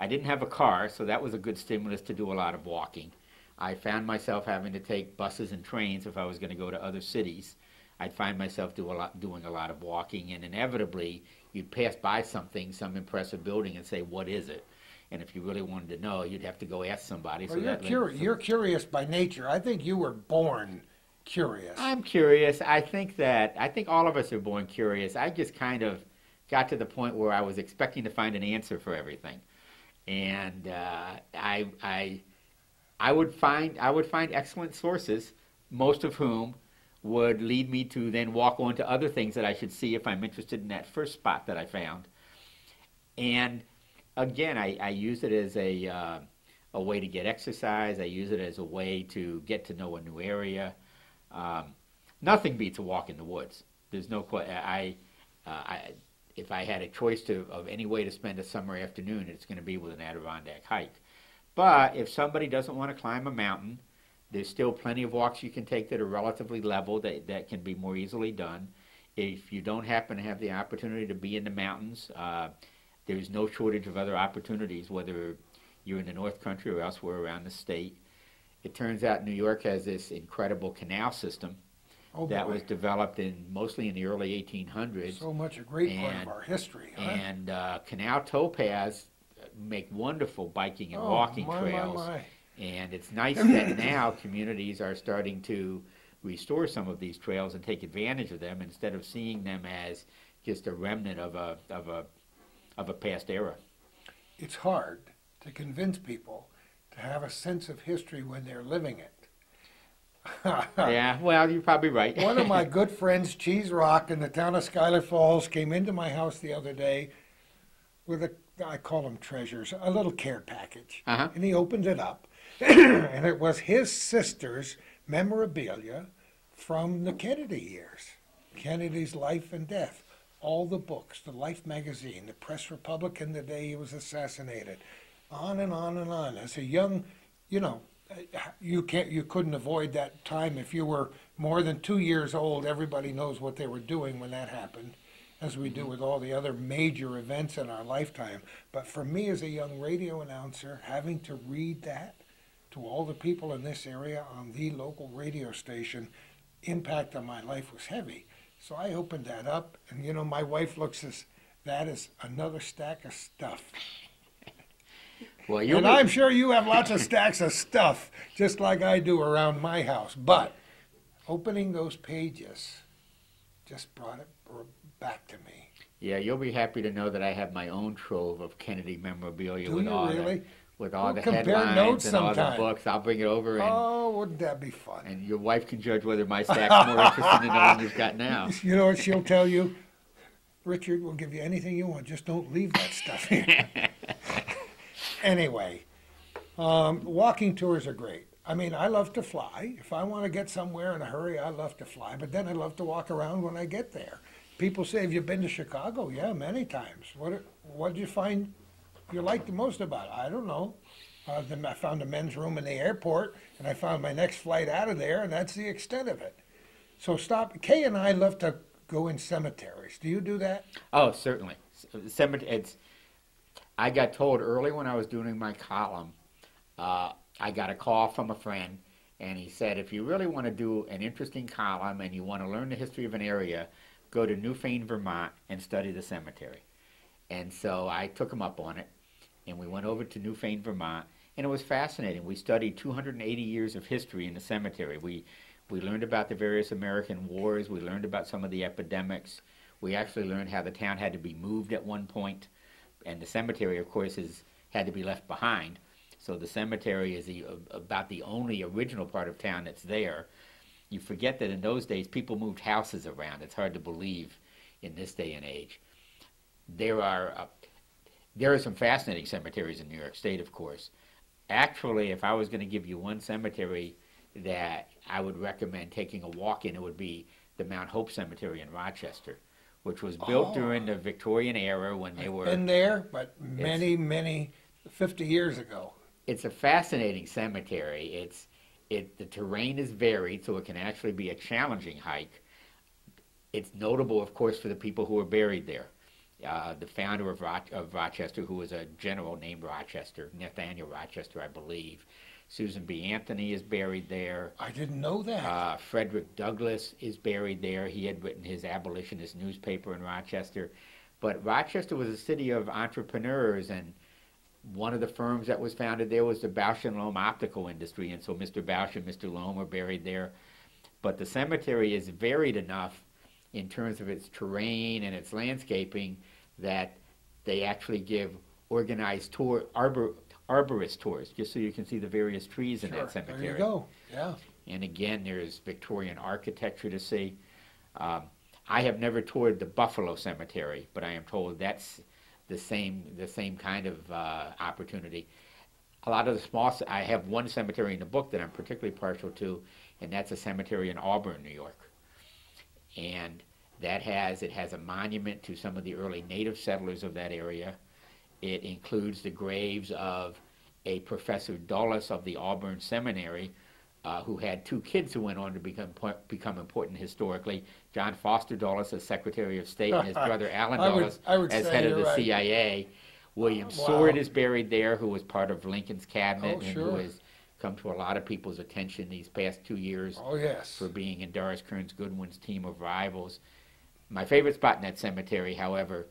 I didn't have a car, so that was a good stimulus to do a lot of walking. I found myself having to take buses and trains if I was going to go to other cities. I'd find myself do a lot, doing a lot of walking, and inevitably you'd pass by something, some impressive building, and say, "What is it?" And if you really wanted to know, you'd have to go ask somebody. Well, you're, that led- curi- you're curious by nature. I think you were born curious. I'm curious. I think that I think all of us are born curious. I just kind of got to the point where I was expecting to find an answer for everything, and uh, I I I would find I would find excellent sources, most of whom would lead me to then walk on to other things that I should see if I'm interested in that first spot that I found. And again, I, I use it as a uh, a way to get exercise. I use it as a way to get to know a new area. Um, nothing beats a walk in the woods. There's no que- I, uh, I if I had a choice to of any way to spend a summer afternoon, it's going to be with an Adirondack hike. But if somebody doesn't want to climb a mountain, There's still plenty of walks you can take that are relatively level that, that can be more easily done. If you don't happen to have the opportunity to be in the mountains, uh, there's no shortage of other opportunities, whether you're in the North Country or elsewhere around the state. It turns out New York has this incredible canal system Oh, that boy. was developed in mostly in the early 1800s. so much a great part of our history, huh? and uh, canal towpaths make wonderful biking and oh, walking my, trails. My, my. And it's nice that *laughs* now communities are starting to restore some of these trails and take advantage of them instead of seeing them as just a remnant of a of a of a past era. It's hard to convince people to have a sense of history when they're living it. Yeah, well, you're probably right. One of my *laughs* good friends, Cheese Rock, in the town of Schuyler Falls, came into my house the other day with a, I call them treasures, a little care package. Uh-huh. And he opened it up, *clears throat* and it was his sister's memorabilia from the Kennedy years Kennedy's life and death. All the books, the Life magazine, the Press Republican the day he was assassinated, on and on and on. As a young, you know, you can't, you couldn't avoid that time if you were more than two years old. Everybody knows what they were doing when that happened, as we do mm-hmm. with all the other major events in our lifetime. But for me, as a young radio announcer, having to read that to all the people in this area on the local radio station, impact on my life was heavy. So I opened that up, and you know, my wife looks as that is another stack of stuff. Well, you'll And I'm sure you have lots of stacks of stuff, just like I do around my house. But opening those pages just brought it back to me. yeah, you'll be happy to know that I have my own trove of Kennedy memorabilia Do with you all really? the with all We'll the headlines notes and all the books. I'll bring it over and. Oh, wouldn't that be fun? And your wife can judge whether my stack's more *laughs* interesting than the one you've got now. *laughs* You know what she'll tell you? Richard, we'll give you anything you want, just don't leave that stuff here. *laughs* anyway, um, walking tours are great. I mean, I love to fly. If I want to get somewhere in a hurry, I love to fly, but then I love to walk around when I get there. People say, Have you been to Chicago? Yeah, many times. What what did you find you liked the most about it? I don't know. Uh, then I found a men's room in the airport, and I found my next flight out of there, and that's the extent of it. So stop. Kay and I love to go in cemeteries. Do you do that? Oh, certainly. Cemetery. I got told early when I was doing my column. Uh, I got a call from a friend, and he said, if you really want to do an interesting column and you want to learn the history of an area, go to Newfane, Vermont, and study the cemetery. And so I took him up on it, and we went over to Newfane, Vermont, and it was fascinating. We studied 280 years of history in the cemetery. We we learned about the various American wars. We learned about some of the epidemics. We actually learned how the town had to be moved at one point, and the cemetery, of course, is had to be left behind. So the cemetery is the, about the only original part of town that's there. You forget that in those days people moved houses around. It's hard to believe in this day and age. There are uh, there are some fascinating cemeteries in New York State, of course. Actually, if I was going to give you one cemetery that I would recommend taking a walk in, it would be the Mount Hope Cemetery in Rochester, which was built Oh. during the Victorian era when they were. Been there, but many, many, 50 years ago. it's a fascinating cemetery. It's it the terrain is varied, so it can actually be a challenging hike. It's notable, of course, for the people who are buried there. Uh, the founder of, Roch- of Rochester, who was a general named Rochester, Nathaniel Rochester, I believe. Susan B. Anthony is buried there. I didn't know that. Uh, Frederick Douglass is buried there. He had written his abolitionist newspaper in Rochester. But Rochester was a city of entrepreneurs, and one of the firms that was founded there was the Bausch and Lomb optical industry, and so Mr. Bausch and Mr. Lomb were buried there. But the cemetery is varied enough in terms of its terrain and its landscaping that they actually give organized tour arbor arborist tours, just so you can see the various trees in Sure, that cemetery. There you go. Yeah. And again, there's Victorian architecture to see. Um, I have never toured the Buffalo Cemetery, but I am told that's the same the same kind of uh, opportunity. A lot of the small, I have one cemetery in the book that I'm particularly partial to, and that's a cemetery in Auburn, New York. And that has it has a monument to some of the early native settlers of that area. It includes the graves of a Professor Dulles of the Auburn Seminary, uh, who had two kids who went on to become become important historically. John Foster Dulles as Secretary of State, and his *laughs* brother Allen I would- Dulles I would as head of the right. CIA. William Wow. Sword is buried there, who was part of Lincoln's cabinet Oh, and sure. who has come to a lot of people's attention these past two years Oh, yes. for being in Doris Kearns Goodwin's team of rivals. My favorite spot in that cemetery, however,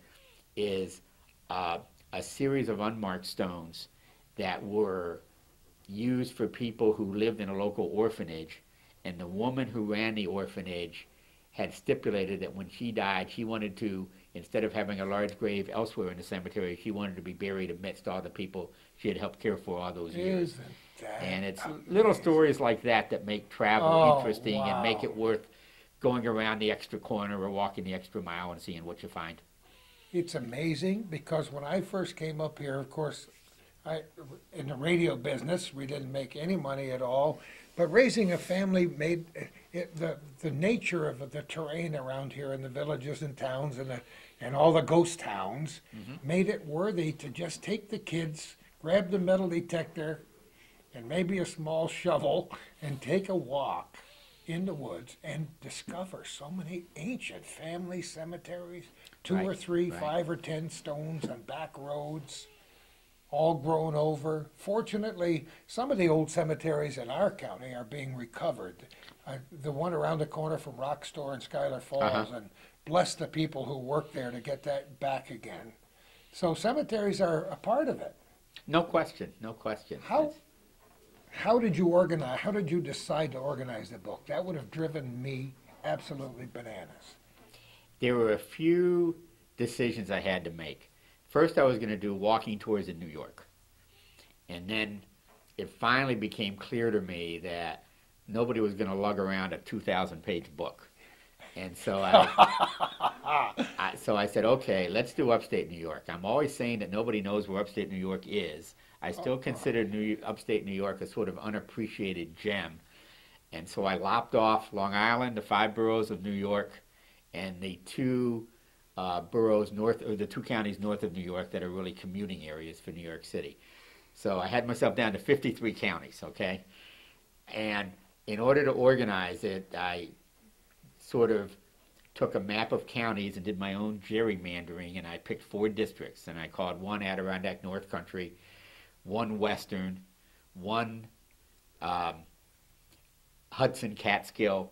is uh, a series of unmarked stones that were used for people who lived in a local orphanage. And the woman who ran the orphanage had stipulated that when she died, she wanted to, instead of having a large grave elsewhere in the cemetery, she wanted to be buried amidst all the people she had helped care for all those years. And it's amazing? little stories like that that make travel Oh, interesting and make it worth going around the extra corner or walking the extra mile and seeing what you find. It's amazing because when I first came up here, of course, I in the radio business, we didn't make any money at all. But raising a family made it, the the nature of the terrain around here in the villages and towns and the, and all the ghost towns mm-hmm. made it worthy to just take the kids, grab the metal detector, and maybe a small shovel, and take a walk in the woods and discover so many ancient family cemeteries, two or three, right. five or ten stones on back roads, all grown over. Fortunately, some of the old cemeteries in our county are being recovered. Uh, the one around the corner from Rock Store in Schuyler Falls, Uh-huh. and bless the people who work there to get that back again. So cemeteries are a part of it. No question, no question. How- It's- How did you organize? How did you decide to organize the book? That would have driven me absolutely bananas. There were a few decisions I had to make. First, I was going to do walking tours in New York. And then it finally became clear to me that nobody was going to lug around a 2,000 page book. And so I, *laughs* I, so I said, okay, let's do upstate New York. I'm always saying that nobody knows where upstate New York is. I still oh, consider New, upstate New York a sort of unappreciated gem. And so I lopped off Long Island, the five boroughs of New York, and the two uh, boroughs north, or the two counties north of New York that are really commuting areas for New York City. So I had myself down to 53 counties, okay? And in order to organize it, I sort of took a map of counties and did my own gerrymandering, and I picked four districts, and I called one Adirondack North Country, one Western, one um, Hudson Catskill,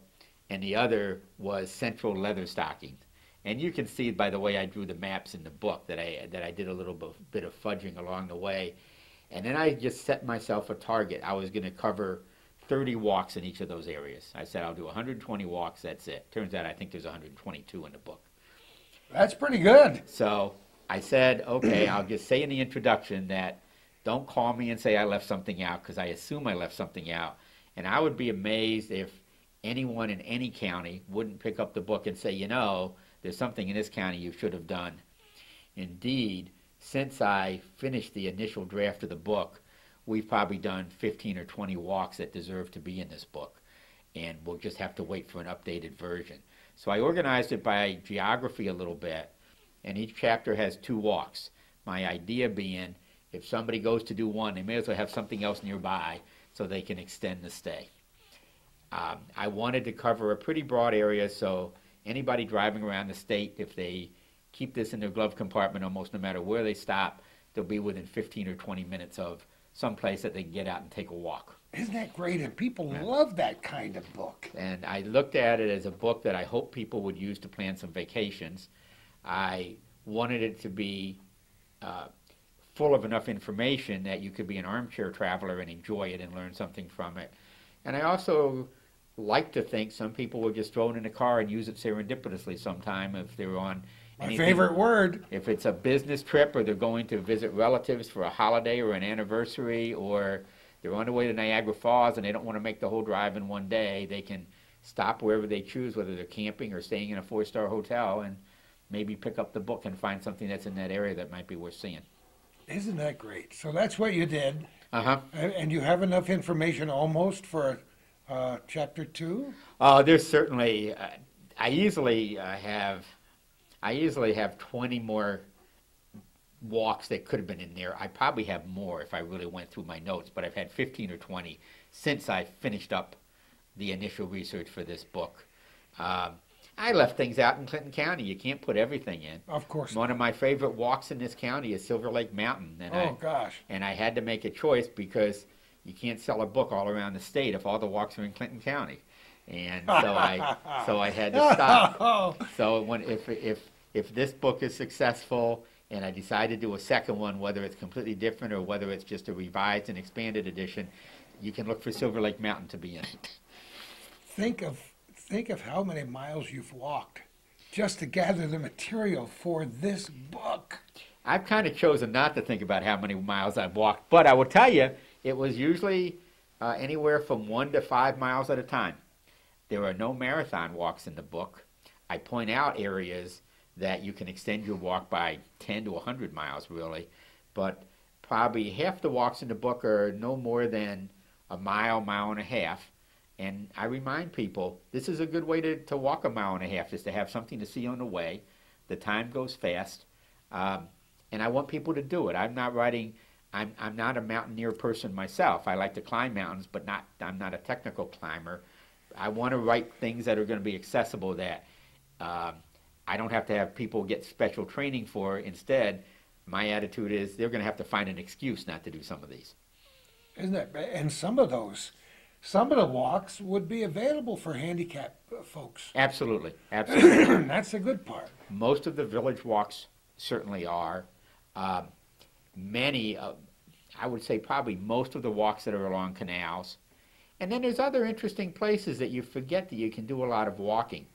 and the other was Central Leatherstocking. And you can see by the way I drew the maps in the book that I that I did a little bit, bit of fudging along the way. And then I just set myself a target. I was going to cover 30 walks in each of those areas. I said I'll do 120 walks. That's it. Turns out I think there's 122 in the book. That's pretty good. So I said, okay, I'll just say in the introduction that don't call me and say I left something out because I assume I left something out. And I would be amazed if anyone in any county wouldn't pick up the book and say, you know, there's something in this county you should have done. Indeed, since I finished the initial draft of the book, we've probably done 15 or 20 walks that deserve to be in this book. And we'll just have to wait for an updated version. So I organized it by geography a little bit, and each chapter has two walks. My idea being, if somebody goes to do one, they may as well have something else nearby so they can extend the stay. Um, I wanted to cover a pretty broad area, so anybody driving around the state, if they keep this in their glove compartment almost no matter where they stop, they'll be within 15 or 20 minutes of some place that they can get out and take a walk. Isn't that great? And people Yeah. love that kind of book. And I looked at it as a book that I hope people would use to plan some vacations. I wanted it to be uh, full of enough information that you could be an armchair traveler and enjoy it and learn something from it. And I also like to think some people will just throw it in a car and use it serendipitously sometime if they're on My anything- favorite word. if it's a business trip or they're going to visit relatives for a holiday or an anniversary or they're on the way to Niagara Falls and they don't want to make the whole drive in one day, they can stop wherever they choose, whether they're camping or staying in a four star hotel, and maybe pick up the book and find something that's in that area that might be worth seeing. Isn't that great? So that's what you did. Uh huh. And and you have enough information almost for uh, chapter two? Oh, there's certainly. Uh, I easily uh, have. I easily have 20 more walks that could have been in there. I probably have more if I really went through my notes, but I've had 15 or 20 since I finished up the initial research for this book. Um, I left things out in Clinton County. You can't put everything in. Of course. One of my favorite walks in this county is Silver Lake Mountain, and I Oh, gosh. and I had to make a choice because you can't sell a book all around the state if all the walks are in Clinton County, and *laughs* so I so I had to stop. *laughs* So when if if if this book is successful and I decide to do a second one, whether it's completely different or whether it's just a revised and expanded edition, you can look for Silver Lake Mountain to be in it. think of think of how many miles you've walked just to gather the material for this book. I've kind of chosen not to think about how many miles I've walked, but I will tell you, it was usually uh, anywhere from one to five miles at a time. There are no marathon walks in the book. I point out areas that you can extend your walk by 10 to 100 miles, really, but probably half the walks in the book are no more than a mile, mile and a half. And I remind people this is a good way to, to walk a mile and a half, is to have something to see on the way. The time goes fast. Um, and I want people to do it. I'm not writing. I'm I'm not a mountaineer person myself. I like to climb mountains, but not. I'm not a technical climber. I want to write things that are going to be accessible that um, I don't have to have people get special training for. Instead, my attitude is they're going to have to find an excuse not to do some of these. Isn't it? And some of those, some of the walks would be available for handicapped uh, folks. Absolutely, *clears throat* absolutely. That's the good part. Most of the village walks certainly are. Um, many, uh, I would say probably most of the walks that are along canals. And then there's other interesting places that you forget that you can do a lot of walking.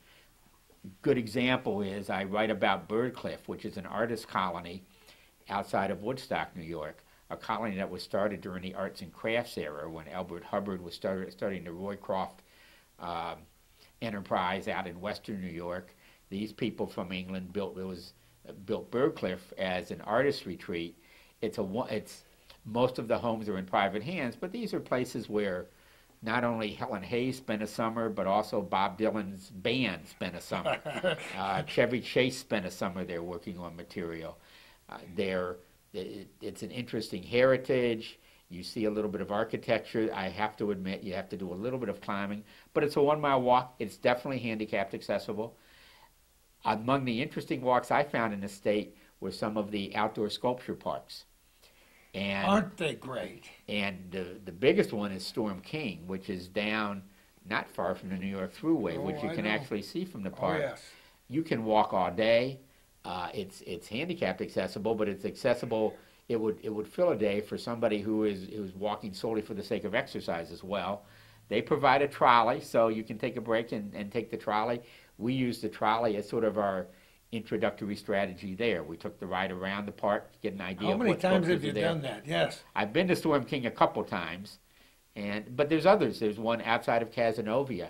Good example is I write about Byrdcliffe, which is an artist colony outside of Woodstock, New York, a colony that was started during the arts and crafts era when Elbert Hubbard was started, starting the Roycroft um, enterprise out in western New York. These people from England built it was built Byrdcliffe as an artist retreat. It's a it's most of the homes are in private hands, but these are places where not only Helen Hayes spent a summer, but also Bob Dylan's band spent a summer. *laughs* uh, Chevy Chase spent a summer there working on material. Uh, there, it, it's an interesting heritage. You see a little bit of architecture. I have to admit, you have to do a little bit of climbing, but it's a one mile walk. It's definitely handicapped accessible. Among the interesting walks I found in the state were some of the outdoor sculpture parks. And Aren't they great? and the, the biggest one is Storm King, which is down not far from the New York Thruway, Oh, which you I can know. actually see from the park. Oh, park. yes. You can walk all day. Uh, it's it's handicapped accessible, but it's accessible. It would it would fill a day for somebody who is who's walking solely for the sake of exercise as well. They provide a trolley, so you can take a break and, and take the trolley. We use the trolley as sort of our introductory strategy there. We took the ride around the park to get an idea How many times have you there. done that? Yes. I've been to Storm King a couple times, and but there's others. There's one outside of Cazenovia.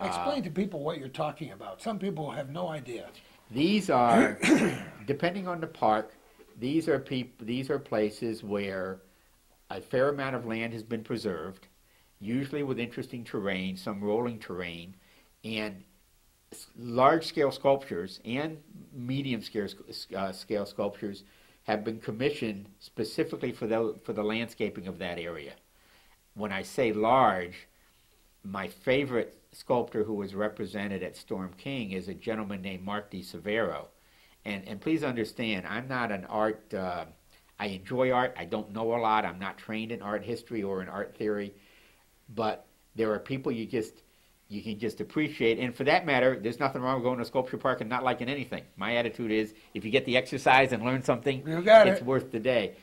Uh, Explain to people what you're talking about. Some people have no idea. These are, *coughs* depending on the park, these are peop- These are places where a fair amount of land has been preserved, usually with interesting terrain, some rolling terrain, and large-scale sculptures and medium-scale uh, scale sculptures have been commissioned specifically for the for the landscaping of that area. When I say large, my favorite sculptor who was represented at Storm King is a gentleman named Mark di Suvero. And, and please understand, I'm not an art, uh, I enjoy art. I don't know a lot. I'm not trained in art history or in art theory. But there are people you just, you can just appreciate. And for that matter, there's nothing wrong with going to a sculpture park and not liking anything. My attitude is if you get the exercise and learn something, it's it. worth the day.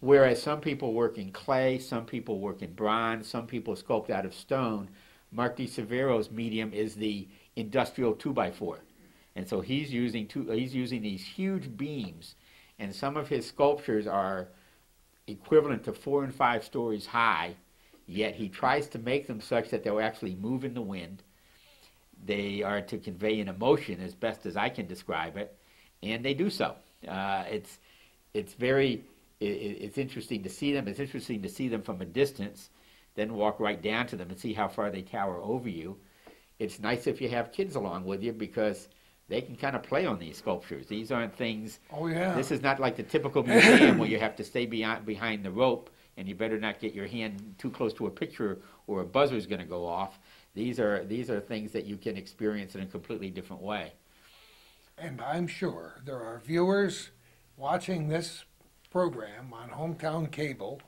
Whereas some people work in clay, some people work in bronze, some people sculpt out of stone. Mark di Suvero's medium is the industrial two by four, and so he's using two, he's using these huge beams, and some of his sculptures are equivalent to four and five stories high. Yet he tries to make them such that they'll actually move in the wind. They are to convey an emotion as best as I can describe it, and they do so. Uh, it's it's very i- i- it's interesting to see them. It's interesting to see them from a distance, then walk right down to them and see how far they tower over you. It's nice if you have kids along with you because they can kind of play on these sculptures. These aren't things. Oh, yeah. This is not like the typical museum where you have to stay behind behind the rope and you better not get your hand too close to a picture or a buzzer is going to go off. These are these are things that you can experience in a completely different way. And I'm sure there are viewers watching this program on Hometown Cable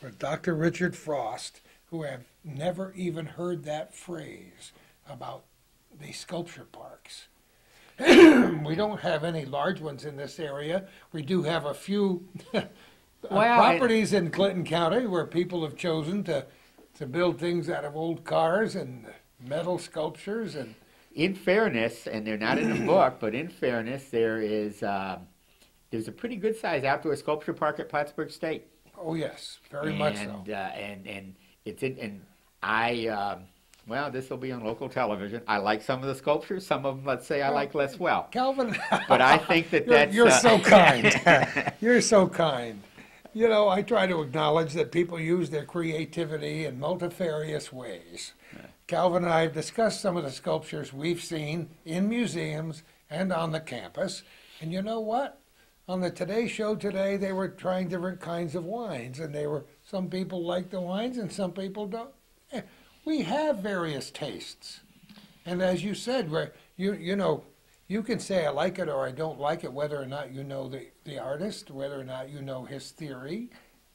with Dr. Richard Frost who have never even heard that phrase about the sculpture parks. *clears throat* we don't have any large ones in this area. We do have a few *laughs* uh, Well, properties in Clinton County where people have chosen to, to build things out of old cars and metal sculptures and In fairness, and they're not in the *clears throat* book, but in fairness, there is um, there's a pretty good sized outdoor sculpture park at Plattsburgh State. oh yes, very much so. and, uh, and and it's in and I um, well this will be on local television. I like some of the sculptures. Some of them, let's say, I like less well. Calvin, But I think that *laughs* you're, that's you're uh, so kind. *laughs* you're so kind. You know, I try to acknowledge that people use their creativity in multifarious ways. Calvin and I have discussed some of the sculptures we've seen in museums and on the campus. And you know what? On the Today Show today, they were trying different kinds of wines, and they were some people like the wines and some people don't. Eh, We have various tastes, and as you said, where you you know, you can say I like it or I don't like it, whether or not you know the the artist, whether or not you know his theory,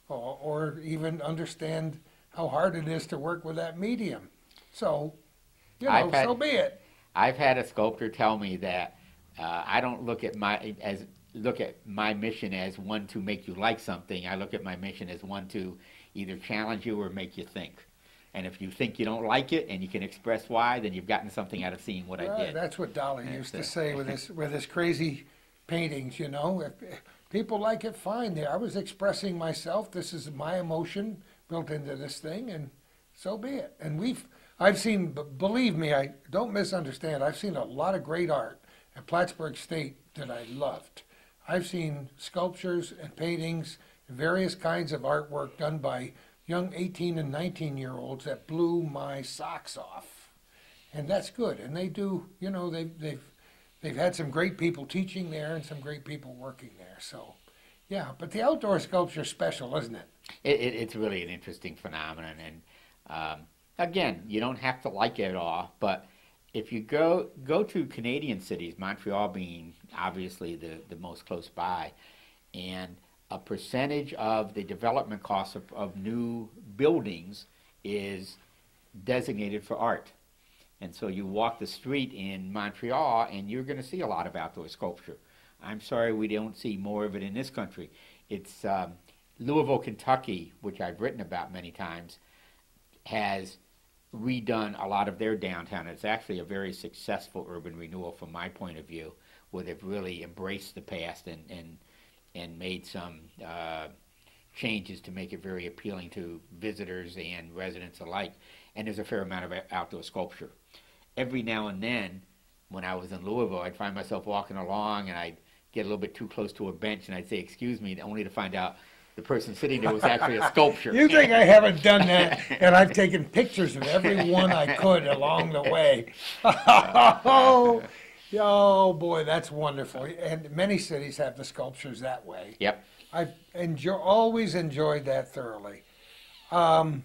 or, or even understand how hard it is to work with that medium. So, you know, had- so be it. I've had a sculptor tell me that uh, I don't look at my as look at my mission as one to make you like something. I look at my mission as one to either challenge you or make you think. And if you think you don't like it and you can express why, then you've gotten something out of seeing what I did. That's what Dali That's used to say with his *laughs* with his crazy paintings. You know, if, if people like it, fine. There, I was expressing myself. This is my emotion built into this thing, and so be it. And we've I've seen. Believe me, I don't misunderstand. I've seen a lot of great art at Plattsburgh State that I loved. I've seen sculptures and paintings, various kinds of artwork done by young 18 and 19 year olds that blew my socks off and that's good. And they do, you know, they've they've they've had some great people teaching there and some great people working there. So, yeah. But the outdoor sculpture's special, isn't it? It, it, it's really an interesting phenomenon, and um, again, you don't have to like it all, but if you go go to Canadian cities, Montreal being obviously the, the most close by, and a percentage of the development costs of, of new buildings is designated for art. And so you walk the street in Montreal and you're going to see a lot of outdoor sculpture. I'm sorry we don't see more of it in this country. It's um, Louisville, Kentucky, which I've written about many times, has redone a lot of their downtown. It's actually a very successful urban renewal from my point of view, where they've really embraced the past and and, and made some uh, changes to make it very appealing to visitors and residents alike. And there's a fair amount of outdoor sculpture. Every now and then, when I was in Louisville, I'd find myself walking along and I'd get a little bit too close to a bench and I'd say, "Excuse me," only to find out the person sitting there was actually a sculpture. You think I haven't done that? *laughs* And I've taken pictures of every one I could along the way. *laughs* oh, oh boy, that's wonderful. And many cities have the sculptures that way. Yep. I've enjoy, always enjoyed that thoroughly. Um,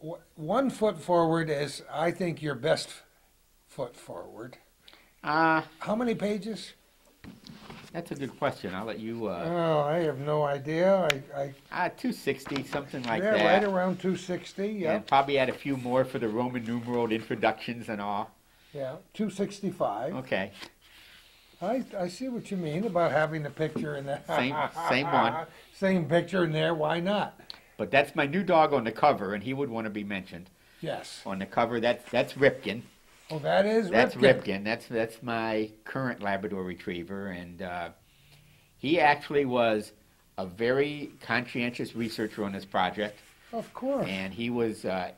w- one foot forward is, I think, your best foot forward. Uh, How many pages? that's a good question. I'll let you. Uh, Oh, I have no idea. I, I uh 260, something like yeah, that. right around 260. Yeah, And probably add a few more for the Roman numeral introductions and all. yeah, 265. Okay. I, I see what you mean about having the picture in there. *laughs* Same- same *laughs* one. Same picture in there. Why not? But that's my new dog on the cover, and he would want to be mentioned Yes. on the cover. That's that's Ripken. Oh, that is That's Ripken. Ripken. That's that's my current Labrador Retriever, and uh, he actually was a very conscientious researcher on this project, Of course. and he was uh,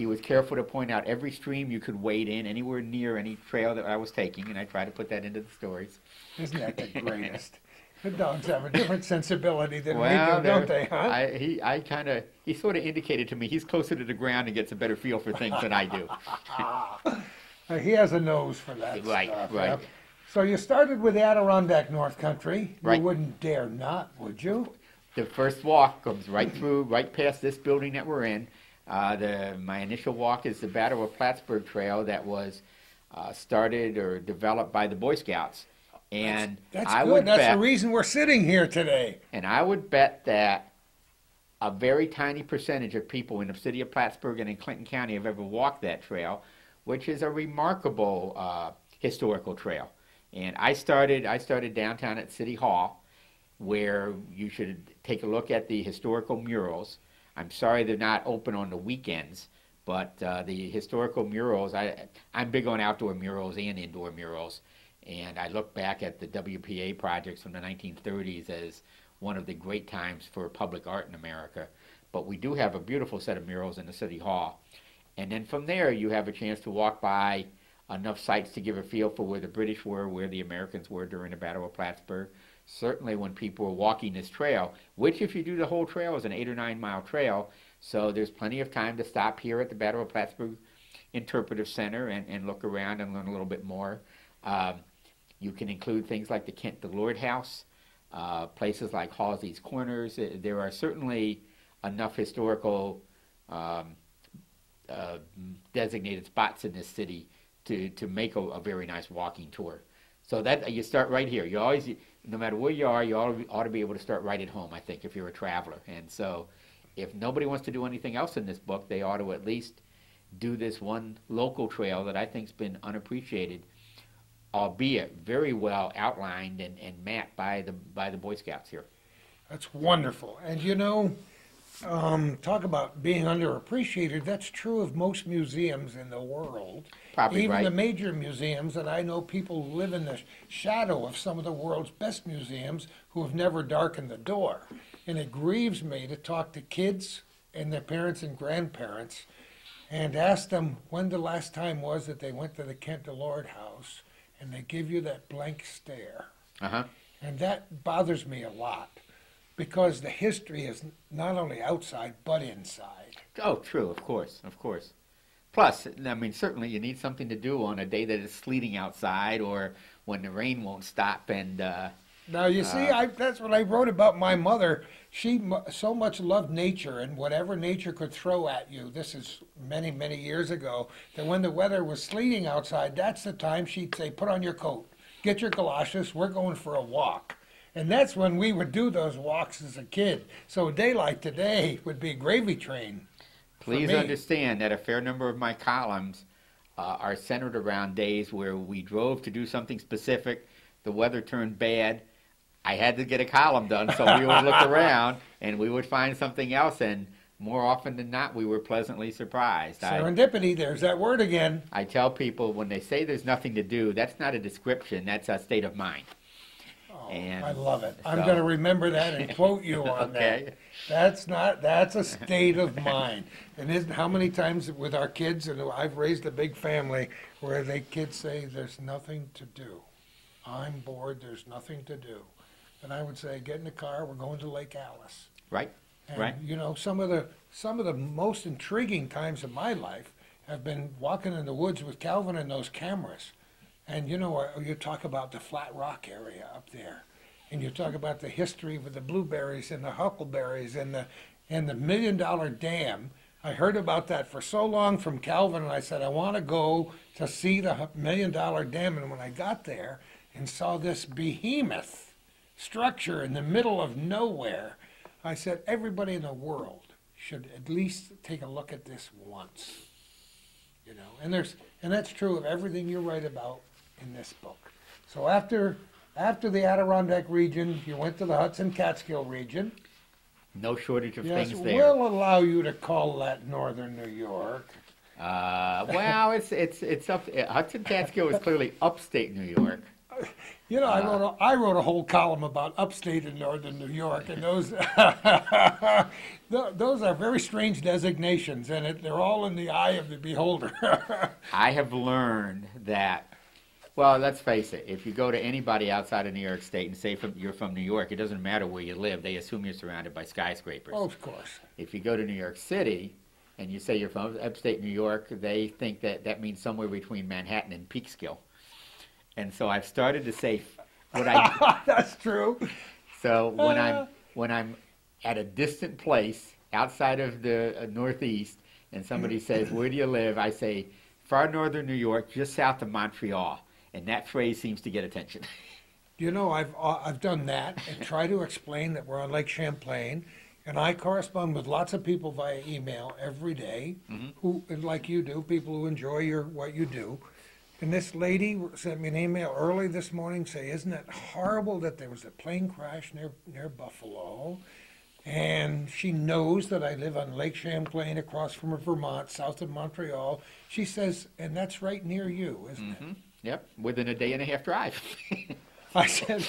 he was careful to point out every stream you could wade in, anywhere near any trail that I was taking, and I try to put that into the stories. Isn't that the *laughs* greatest? the dogs have a different sensibility than well, we do, don't they're- huh? I, he, I kind of, he sort of indicated to me he's closer to the ground and gets a better feel for things than I do. *laughs* Uh, he has a nose for that Right, stuff. right. yeah. So you started with Adirondack North Country. Right. You wouldn't dare not, would you? The first walk comes right through, right past this building that we're in. Uh, the my initial walk is the Battle of Plattsburgh Trail that was uh, started or developed by the Boy Scouts, and That's I good. would That's bet, the reason we're sitting here today. and I would bet that a very tiny percentage of people in the city of Plattsburgh and in Clinton County have ever walked that trail, which is a remarkable uh, historical trail. And I started I started downtown at City Hall, where you should take a look at the historical murals. I'm sorry they're not open on the weekends, but uh, the historical murals. I I'm big on outdoor murals and indoor murals, and I look back at the WPA projects from the 1930s as one of the great times for public art in America. But we do have a beautiful set of murals in the city hall, and then from there you have a chance to walk by enough sites to give a feel for where the British were, where the Americans were during the Battle of Plattsburgh. Certainly, when people are walking this trail, which, if you do the whole trail, is an eight or nine mile trail, so there's plenty of time to stop here at the Battle of Plattsburgh Interpretive Center and, and look around and learn a little bit more. Um, you can include things like the Kent Delord House, uh, places like Halsey's Corners. Uh, There are certainly enough historical um, uh, designated spots in this city to, to make a, a very nice walking tour. So that you start right here. You always, no matter where you are, you ought to, be, able to start right at home. I think if you're a traveler, and so if nobody wants to do anything else in this book, they ought to at least do this one local trail that I think's been unappreciated, albeit very well outlined and, and mapped by the by the Boy Scouts here. That's wonderful. And you know, um, talk about being underappreciated. That's true of most museums in the world. Probably Even right. the major museums, and I know people who live in the shadow of some of the world's best museums who have never darkened the door. And it grieves me to talk to kids and their parents and grandparents and ask them when the last time was that they went to the Kent Delord house and they give you that blank stare. Uh huh. And that bothers me a lot because the history is not only outside but inside. Oh, true. Of course, of course. Plus, I mean, certainly you need something to do on a day that it's sleeting outside, or when the rain won't stop. And uh, Now you see, I, that's what I wrote about my mother. She so much loved nature and whatever nature could throw at you. This is many, many years ago. That when the weather was sleeting outside, that's the time she'd say, "Put on your coat, get your galoshes. We're going for a walk." And that's when we would do those walks as a kid. So a day like today would be gravy train. Please understand that a fair number of my columns uh, are centered around days where we drove to do something specific. The weather turned bad. I had to get a column done, so we would look *laughs* around and we would find something else. And more often than not, we were pleasantly surprised. I, Serendipity. There's that word again. I tell people when they say there's nothing to do, that's not a description, that's a state of mind. And I love it. I'm so- going to remember that and quote you *laughs* on Okay. that. That's not. That's a *laughs* state of mind. And isn't how many times with our kids and I've raised a big family where the kids say there's nothing to do. I'm bored. There's nothing to do. And I would say, get in the car. We're going to Lake Alice. Right? And, Right. You know, some of the some of the most intriguing times of my life have been walking in the woods with Calvin and those cameras. And you know, uh, you talk about the Flat Rock area up there, and you talk about the history with the blueberries and the huckleberries and the and the Million Dollar Dam. I heard about that for so long from Calvin, and I said I want to go to see the Million Dollar Dam. And when I got there and saw this behemoth structure in the middle of nowhere, I said everybody in the world should at least take a look at this once. You know, and there's and that's true of everything you write about in this book. So after after the Adirondack region, you went to the Hudson Catskill region. No shortage of Yes, things there. we'll allow you to call that northern New York. Uh, well, it's it's it's up. Hudson Catskill is clearly upstate New York. You know, I wrote a, I wrote a whole column about upstate and northern New York, and those *laughs* those are very strange designations, and it, they're all in the eye of the beholder. *laughs* I have learned that. Well, let's face it. If you go to anybody outside of New York State and say from, you're from New York, it doesn't matter where you live. They assume you're surrounded by skyscrapers. oh, of course. If you go to New York City and you say you're from upstate New York, they think that that means somewhere between Manhattan and Peekskill. And so I've started to say what I *laughs* That's true. so when I'm when I'm at a distant place outside of the uh, Northeast, and somebody says, "Where do you live?" I say, "Far northern New York, just south of Montreal," and that phrase seems to get attention. *laughs* You know, I've, uh, I've done that and try to explain that we're on Lake Champlain. And I correspond with lots of people via email every day who, and like you do, people who enjoy your, what you do. And this lady sent me an email early this morning saying, isn't it horrible that there was a plane crash near, near Buffalo? And she knows that I live on Lake Champlain across from Vermont, south of Montreal. She says, and that's right near you, isn't it? Yep, within a day and a half drive. *laughs* I said,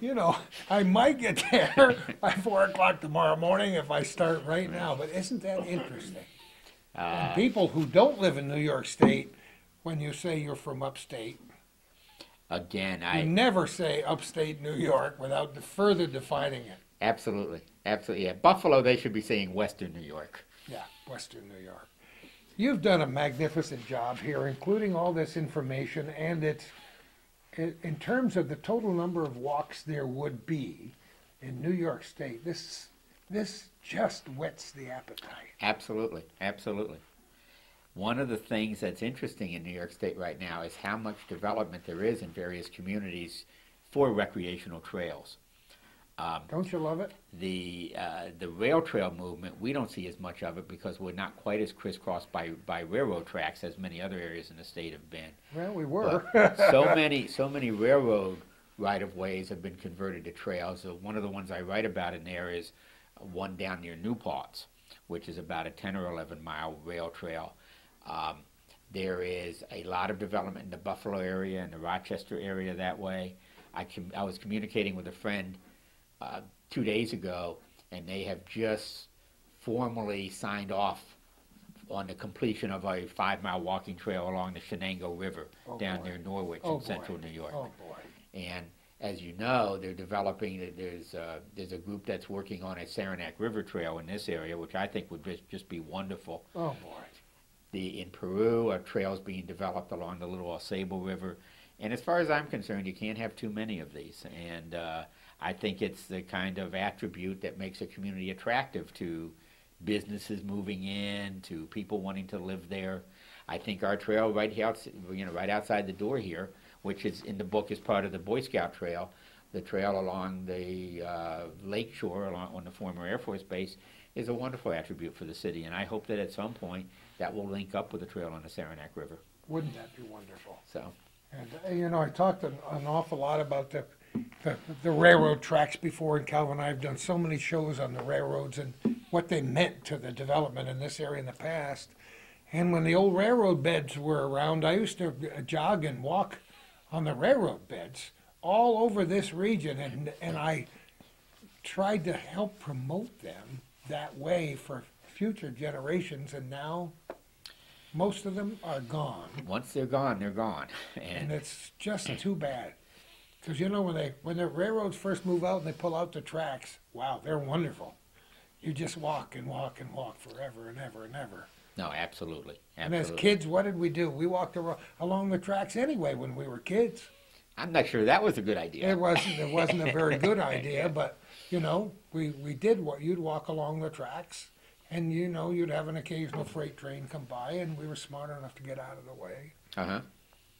you know, I might get there by four o'clock tomorrow morning if I start right now, but isn't that interesting? And uh, people who don't live in New York State, when you say you're from upstate, Again, I never say upstate New York without further defining it. absolutely, absolutely. Yeah, Buffalo, they should be saying Western New York. Yeah, Western New York. You've done a magnificent job here, including all this information, and it's, in terms of the total number of walks there would be in New York State, this, this just whets the appetite. Absolutely, absolutely. One of the things that's interesting in New York State right now is how much development there is in various communities for recreational trails. Um, Don't you love it? the uh, the rail trail movement, we don't see as much of it because we're not quite as crisscrossed by by railroad tracks as many other areas in the state have been. Well, we were. so *laughs* many so many railroad right of ways have been converted to trails. Uh, one of the ones I write about in there is one down near Newport's, which is about a 10 or 11 mile rail trail. Um, there is a lot of development in the Buffalo area and the Rochester area that way. I, com- I was communicating with a friend uh, two days ago, and they have just formally signed off on the completion of a five mile walking trail along the Chenango River Oh, down boy. near Norwich Oh, in boy. central New York. Oh, boy. And as you know, they're developing, there's, uh, there's a group that's working on a Saranac River Trail in this area, which I think would just, just be wonderful. Oh, boy. The, in Peru, are trails being developed along the Little Ausable River. And as far as I'm concerned, you can't have too many of these. And uh, I think it's the kind of attribute that makes a community attractive to businesses moving in, to people wanting to live there. I think our trail right out, you know, right outside the door here, which is in the book is part of the Boy Scout Trail, the trail along the uh, lake shore along on the former Air Force Base, is a wonderful attribute for the city. And I hope that at some point that will link up with the trail on the Saranac River. Wouldn't that be wonderful? So. And, you know, I talked an, an awful lot about the, the, the railroad tracks before, and Calvin and I have done so many shows on the railroads and what they meant to the development in this area in the past. And when the old railroad beds were around, I used to jog and walk on the railroad beds all over this region, and, and I tried to help promote them that way for future generations, and now most of them are gone. Once they're gone, they're gone. And And it's just too bad. Because you know, when they when the railroads first move out and they pull out the tracks, wow, they're wonderful. You just walk and walk and walk forever and ever and ever. no, absolutely, And as kids, what did we do? We walked along the tracks anyway when we were kids. I'm not sure that was a good idea. It wasn't it wasn't a very good *laughs* idea, but you know, we, we did what you'd walk along the tracks and you know, you'd have an occasional freight train come by and we were smart enough to get out of the way. Uh huh.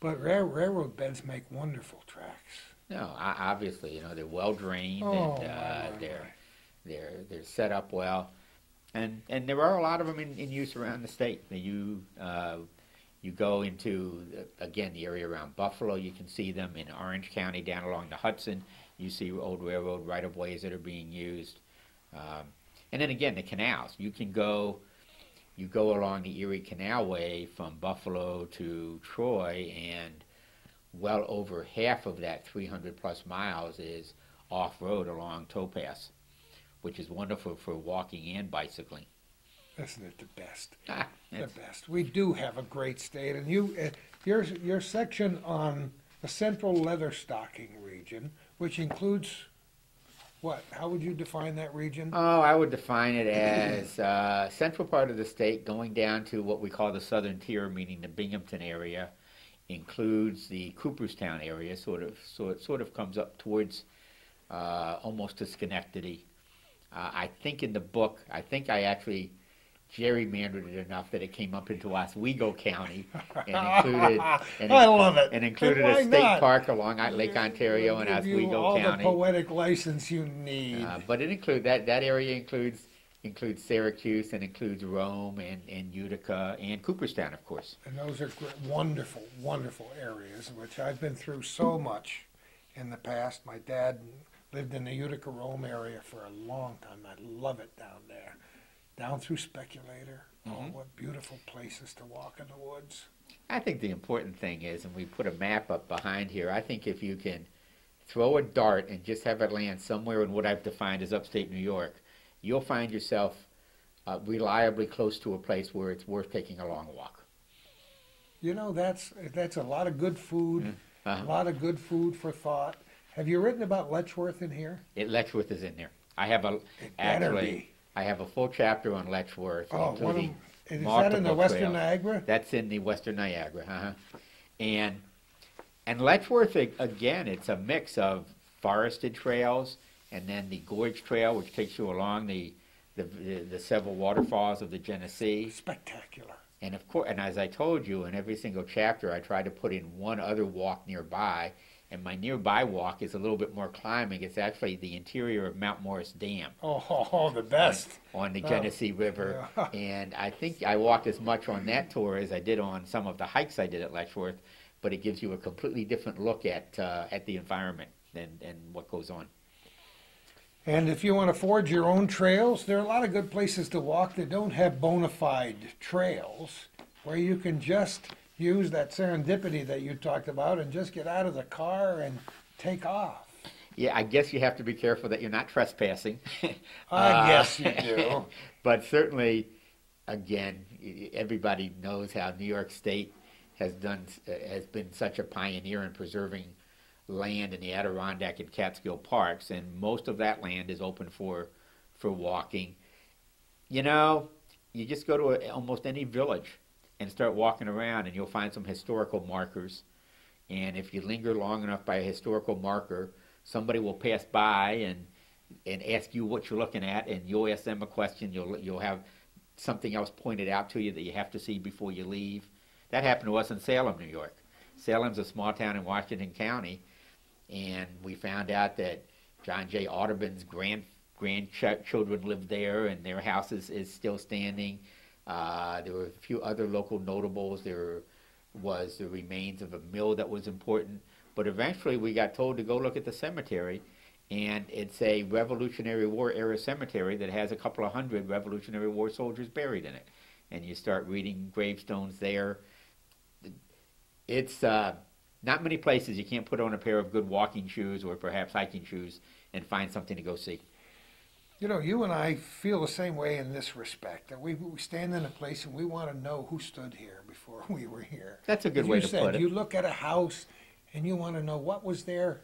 But rail, railroad beds make wonderful tracks. No, obviously, you know they're well drained Oh, and uh, they're they're they're set up well, and and there are a lot of them in, in use around the state. You uh, you go into again the area around Buffalo, you can see them in Orange County down along the Hudson. You see old railroad right of ways that are being used, um, and then again the canals. You can go. You go along the Erie Canalway from Buffalo to Troy, and well over half of that 300 plus miles is off road along towpaths, which is wonderful for walking and bicycling. Isn't it the best? *laughs* Ah, The best. We do have a great state, and you, uh, your your section on the central leather stocking region, which includes What? How would you define that region? Oh, I would define it as uh, central part of the state going down to what we call the southern tier, meaning the Binghamton area, includes the Cooperstown area, sort of, so it sort of comes up towards uh, almost to Schenectady. Uh, I think in the book, I think I actually gerrymandered it enough that it came up into Oswego County and *laughs* included and, I love it. and included a state not? park along Lake Ontario and Give you Oswego all County. the poetic license you need. Uh, but it include that that area includes includes Syracuse and includes Rome and, and Utica and Cooperstown, of course. And those are great, wonderful, wonderful areas, which I've been through so much in the past. My dad lived in the Utica Rome area for a long time. I love it down there. Down through Speculator. Oh, Mhm. what beautiful places to walk in the woods. I think the important thing is, and we put a map up behind here. I think if you can throw a dart and just have it land somewhere in what I've defined as upstate New York, you'll find yourself uh, reliably close to a place where it's worth taking a long walk. You know, that's that's a lot of good food, Uh-huh. a lot of good food for thought. Have you written about Letchworth in here? It Letchworth is in there. I have a It actually. I have a full chapter on Letchworth, Oh, one of, is that in the Western trails. Niagara? That's in the Western Niagara, uh-huh. And and Letchworth again, it's a mix of forested trails and then the Gorge Trail, which takes you along the the, the, the several waterfalls of the Genesee. Spectacular. And of course, and as I told you, in every single chapter, I try to put in one other walk nearby. And my nearby walk is a little bit more climbing. It's actually the interior of Mount Morris Dam Oh, *laughs* the best. on the Oh, Genesee River. yeah. *laughs* And I think I walked as much on that tour as I did on some of the hikes I did at Letchworth, but it gives you a completely different look at uh, at the environment and, and what goes on. And if you want to forge your own trails, there are a lot of good places to walk that don't have bona fide trails, where you can just use that serendipity that you talked about and just get out of the car and take off. Yeah, I guess you have to be careful that you're not trespassing. *laughs* I Uh, guess you do. *laughs* but certainly, again, everybody knows how New York State has done uh, has been such a pioneer in preserving land in the Adirondack and Catskill parks, and most of that land is open for for walking. You know, you just go to a, almost any village and start walking around, and you'll find some historical markers. And if you linger long enough by a historical marker, somebody will pass by and and ask you what you're looking at, and you'll ask them a question. You'll you'll have something else pointed out to you that you have to see before you leave. That happened to us in Salem, New York. Salem's a small town in Washington County, and we found out that John J. Audubon's grand grandchildren lived there, and their house is, is still standing. Uh, there were a few other local notables. There was the remains of a mill that was important. But eventually, we got told to go look at the cemetery, and it's a Revolutionary War era cemetery that has a couple of hundred Revolutionary War soldiers buried in it. And you start reading gravestones there. It's uh, not many places you can't put on a pair of good walking shoes or perhaps hiking shoes and find something to go see. You know, you and I feel the same way in this respect that we, we stand in a place and we want to know who stood here before *laughs* we were here. That's a good As way you to said, put it. You look at a house and you want to know what was there,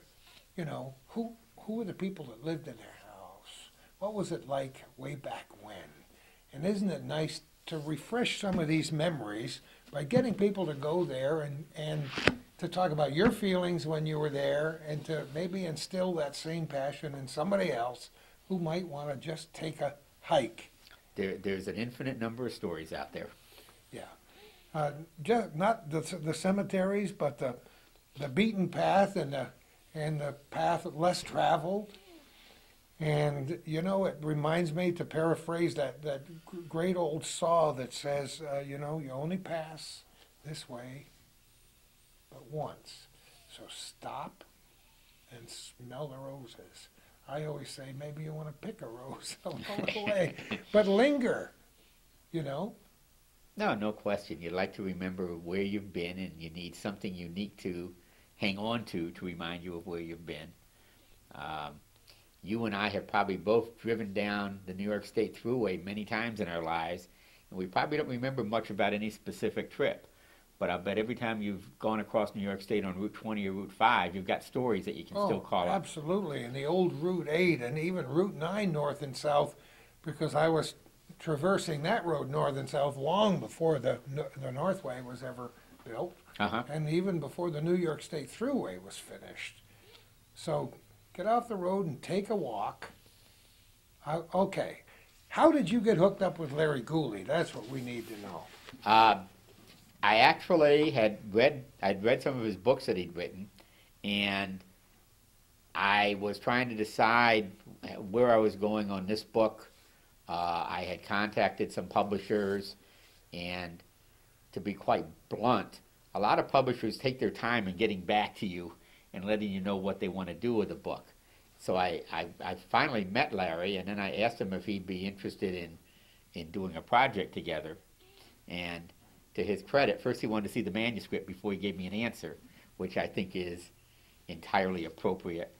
you know, who who were the people that lived in their house? What was it like way back when? And isn't it nice to refresh some of these memories by getting people to go there and, and to talk about your feelings when you were there and to maybe instill that same passion in somebody else who might want to just take a hike. There, there's an infinite number of stories out there. Yeah. Uh, just not the, the cemeteries, but the, the beaten path and the, and the path less traveled. And, you know, it reminds me to paraphrase that, that great old saw that says, uh, you know, you only pass this way but once. So stop and smell the roses. I always say maybe you want to pick a rose *laughs* along the *laughs* way, but linger, you know. No, no question. You'd like to remember where you've been, and you need something unique to hang on to to remind you of where you've been. Um, you and I have probably both driven down the New York State Thruway many times in our lives, and we probably don't remember much about any specific trip. But I bet every time you've gone across New York State on Route 20 or Route 5, you've got stories that you can still call up. Oh, Absolutely, and the old Route 8 and even Route 9 north and south, because I was traversing that road north and south long before the, the Northway was ever built, Uh-huh. and even before the New York State Thruway was finished. So get off the road and take a walk. I, okay, how did you get hooked up with Larry Gooley? That's what we need to know. Uh, I actually had read, I'd read some of his books that he'd written, and I was trying to decide where I was going on this book. Uh, I had contacted some publishers, and to be quite blunt, a lot of publishers take their time in getting back to you and letting you know what they want to do with the book. So I, I, I finally met Larry, and then I asked him if he'd be interested in, in doing a project together. And to his credit, first he wanted to see the manuscript before he gave me an answer, which I think is entirely appropriate.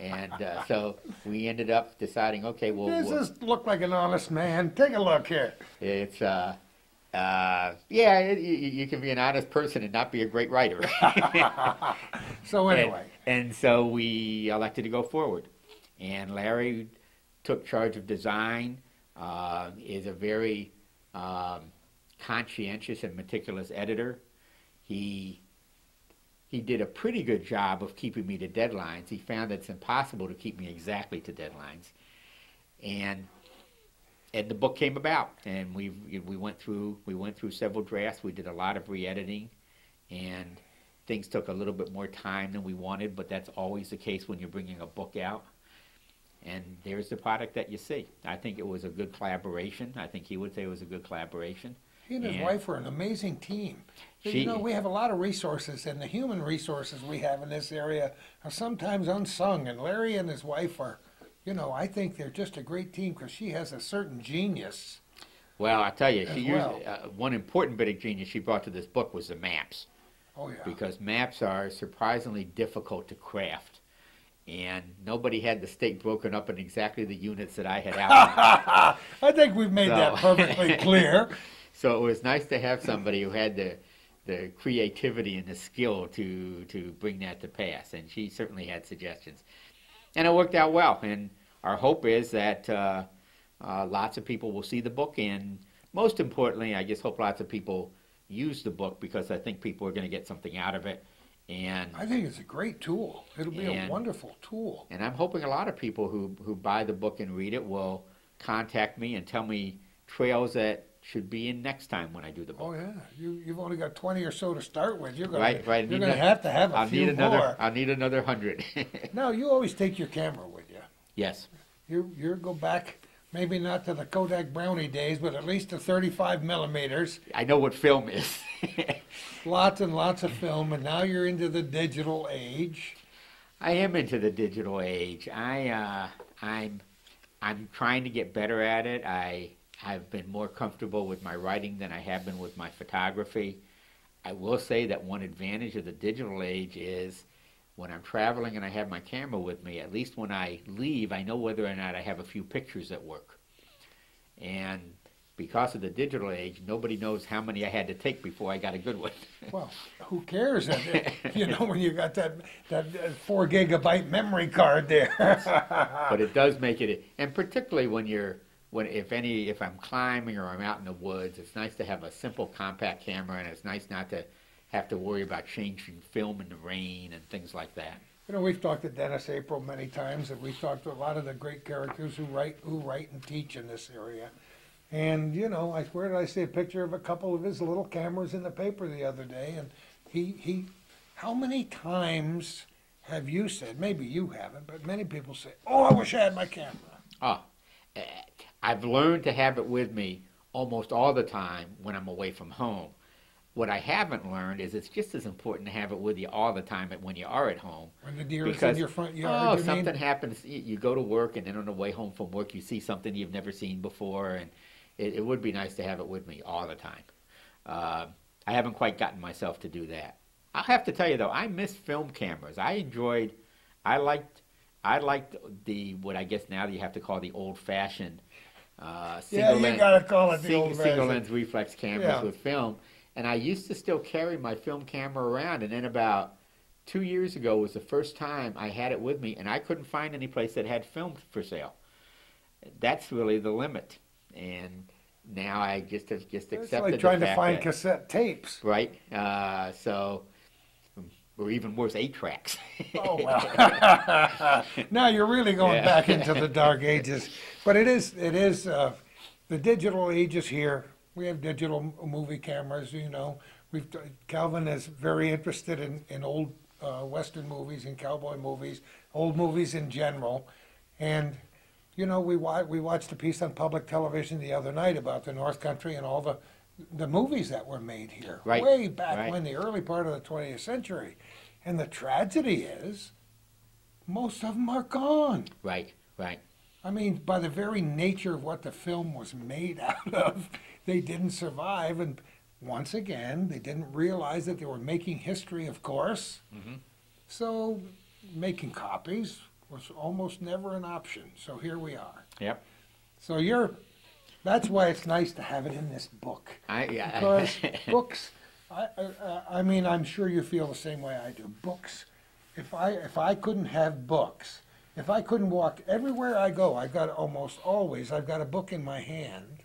and uh, so we ended up deciding, okay, well, Does we'll this look like an honest man? Take a look here. it's uh, uh, yeah, it, you, you can be an honest person and not be a great writer. *laughs* So anyway, And, and so we elected to go forward. And Larry took charge of design, uh, is a very um, conscientious and meticulous editor. He he did a pretty good job of keeping me to deadlines. He found that it's impossible to keep me exactly to deadlines. And and the book came about and we we went through we went through several drafts. We did a lot of re-editing and things took a little bit more time than we wanted, but that's always the case when you're bringing a book out. And there's the product that you see. I think it was a good collaboration. I think he would say it was a good collaboration. He and his Yeah. wife were an amazing team. She- you know, we have a lot of resources, and the human resources we have in this area are sometimes unsung. And Larry and his wife are, you know, I think they're just a great team because she has a certain genius. Well, I tell you, she used, uh, one important bit of genius she brought to this book was the maps, Oh yeah. because maps are surprisingly difficult to craft. And nobody had the state broken up in exactly the units that I had outlined. *laughs* I think we've made that perfectly *laughs* clear. So it was nice to have somebody who had the the creativity and the skill to to bring that to pass, and she certainly had suggestions, and it worked out well. And our hope is that uh, uh, lots of people will see the book, and most importantly, I just hope lots of people use the book because I think people are going to get something out of it, and I think it's a great tool. It'll be a wonderful tool. and I'm hoping a lot of people who who buy the book and read it will contact me and tell me trails that should be in next time when I do the book. Oh yeah, you you've only got twenty or so to start with. You're gonna Right, right. you're gonna to- have to have a I'll few need another. more. I'll need another hundred. *laughs* Now you always take your camera with you. yes. You you go back maybe not to the Kodak Brownie days, but at least to 35 millimeters. I know what film is. *laughs* Lots and lots of film, and now you're into the digital age. I am into the digital age. I uh, I'm I'm trying to get better at it. I have been more comfortable with my writing than I have been with my photography. I will say that one advantage of the digital age is when I'm traveling and I have my camera with me, at least when I leave, I know whether or not I have a few pictures at work. And because of the digital age, nobody knows how many I had to take before I got a good one. *laughs* Well, who cares? Uh, *laughs* you know, when you got that that uh, four gigabyte memory card there. but it does *laughs* make it, and particularly when you're, when if any, if I'm climbing or I'm out in the woods, it's nice to have a simple compact camera, and it's nice not to have to worry about changing film in the rain and things like that. You know, we've talked to Dennis Aprill many times, and we've talked to a lot of the great characters who write, who write and teach in this area. And you know, I where did I see a picture of a couple of his little cameras in the paper the other day? And he he, how many times have you said? Maybe you haven't, but many people say, "Oh, I wish I had my camera." Oh, eh, I've learned to have it with me almost all the time when I'm away from home. What I haven't learned is it's just as important to have it with you all the time when you are at home. When the deer is in your front Oh, yard, you something mean? happens. You you go to work, and then on the way home from work, you see something you've never seen before, and it, it would be nice to have it with me all the time. Uh, I haven't quite gotten myself to do that. I'll have to tell you though, I miss film cameras. I enjoyed. I liked. I liked the what I guess now you have to call the old-fashioned. Uh, Yeah, single you lens- gotta call it the sing- old single lens reflex cameras Yeah. with film. and I used to still carry my film camera around, and then about two years ago was the first time I had it with me, and I couldn't find any place that had film for sale. That's really the limit, and now I just have just accepted. It's like trying to find that, cassette tapes. right. Uh, so, or even worse, eight tracks. Oh, well. *laughs* now you're really going Yeah. back into the dark ages. But it is, it is, uh, the digital age is here. We have digital m- movie cameras, you know. We've, Calvin is very interested in, in old uh, Western movies and cowboy movies, old movies in general. And, you know, we wa- we watched a piece on public television the other night about the North Country and all the, the movies that were made here. Right, Way back right. when, the early part of the twentieth century. And the tragedy is, most of them are gone. right, right. I mean, by the very nature of what the film was made *laughs* out of, they didn't survive. And once again, they didn't realize that they were making history, of course. Mhm. So making copies was almost never an option. So here we are. Yep. So you're, that's why it's nice to have it in this book. I yeah. Because *laughs* books, I, I, I mean, I'm sure you feel the same way I do. Books, if I, if I couldn't have books, if I couldn't walk everywhere I go, I've got almost always, I've got a book in my hand.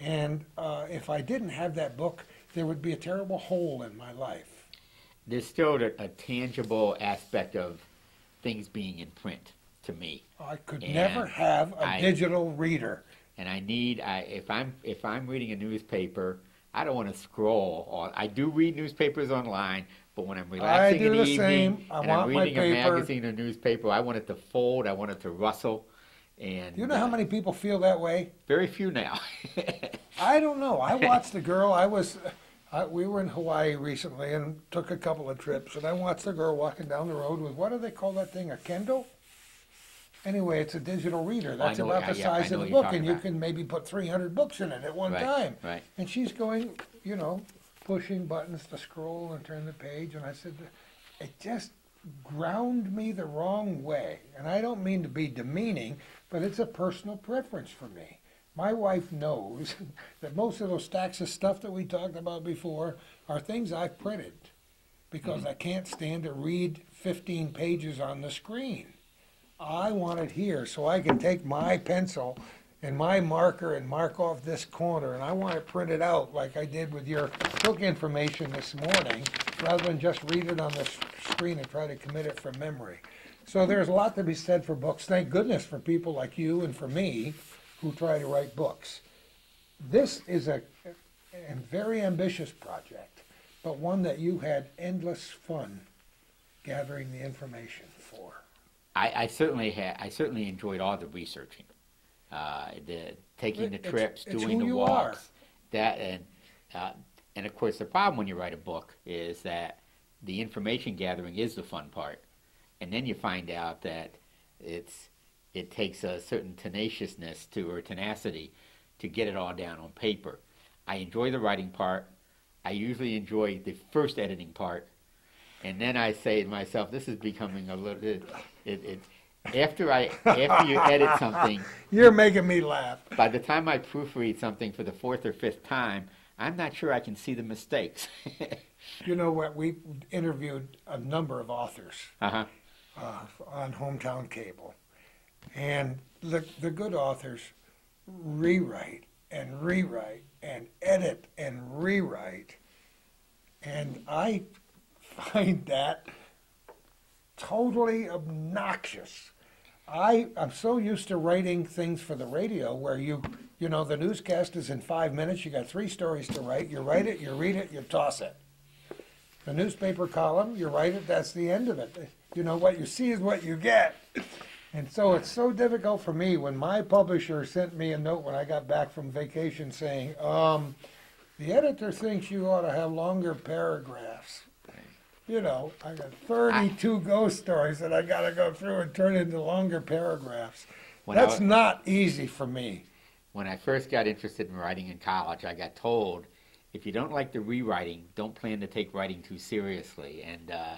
And uh, if I didn't have that book, there would be a terrible hole in my life. There's still a, a tangible aspect of things being in print to me. I could And never have a I- digital reader. and I need I if I'm if I'm reading a newspaper, I don't want to scroll. Or I do read newspapers online, but when I'm relaxing in the, the evening. I and I'm reading a magazine or newspaper, I want it to fold. I want it to rustle. And Do you know how uh, many people feel that way? Very few now. *laughs* I don't know. I watched a girl. I was, I, we were in Hawaii recently and took a couple of trips, and I watched a girl walking down the road with what do they call that thing? A Kindle. Anyway, it's a digital reader. That's know about the yeah, I size know of what you're book, talking and you about. can maybe put 300 books in it at one right, time. right. And she's going, you know, pushing buttons to scroll and turn the page, and I said, it just ground me the wrong way. And I don't mean to be demeaning, but it's a personal preference for me. My wife knows *laughs* that most of those stacks of stuff that we talked about before are things I've printed because mm-hmm. I can't stand to read 15 pages on the screen. I want it here so I can take my pencil and my marker and mark off this corner, and I want to print it printed out like I did with your book information this morning, rather than just read it on the screen and try to commit it from memory. So there's a lot to be said for books. Thank goodness for people like you and for me who try to write books. This is a, a very ambitious project, but one that you had endless fun gathering the information for. I, I certainly had. I certainly enjoyed all the researching, uh, the taking the It's- trips, it's doing who the you walks. are. That and uh, and of course the problem when you write a book is that the information gathering is the fun part, and then you find out that it's it takes a certain tenaciousness to or tenacity to get it all down on paper. I enjoy the writing part. I usually enjoy the first editing part, and then I say to myself, "This is becoming a little." It, it, after I after you edit *laughs* something, You're making me laugh. by the time I proofread something for the fourth or fifth time, I'm not sure I can see the mistakes. *laughs* You know what? We interviewed a number of authors uh-huh. uh, on Hometown Cable, and the the good authors rewrite and rewrite and edit and rewrite, and I *laughs* find that totally obnoxious. I I'm so used to writing things for the radio where you you know the newscast is in five minutes. You got three stories to write. You write it, you read it, you toss it. The newspaper column, you write it. That's the end of it. You know what you see is what you get. And so it's so difficult for me when my publisher sent me a note when I got back from vacation saying, um, the editor thinks you ought to have longer paragraphs. You know, I got 32 ghost stories that I got to go through and turn into longer paragraphs. I That's not easy for me. When I first got interested in writing in college, I got told if you don't like the rewriting, don't plan to take writing too seriously. And uh,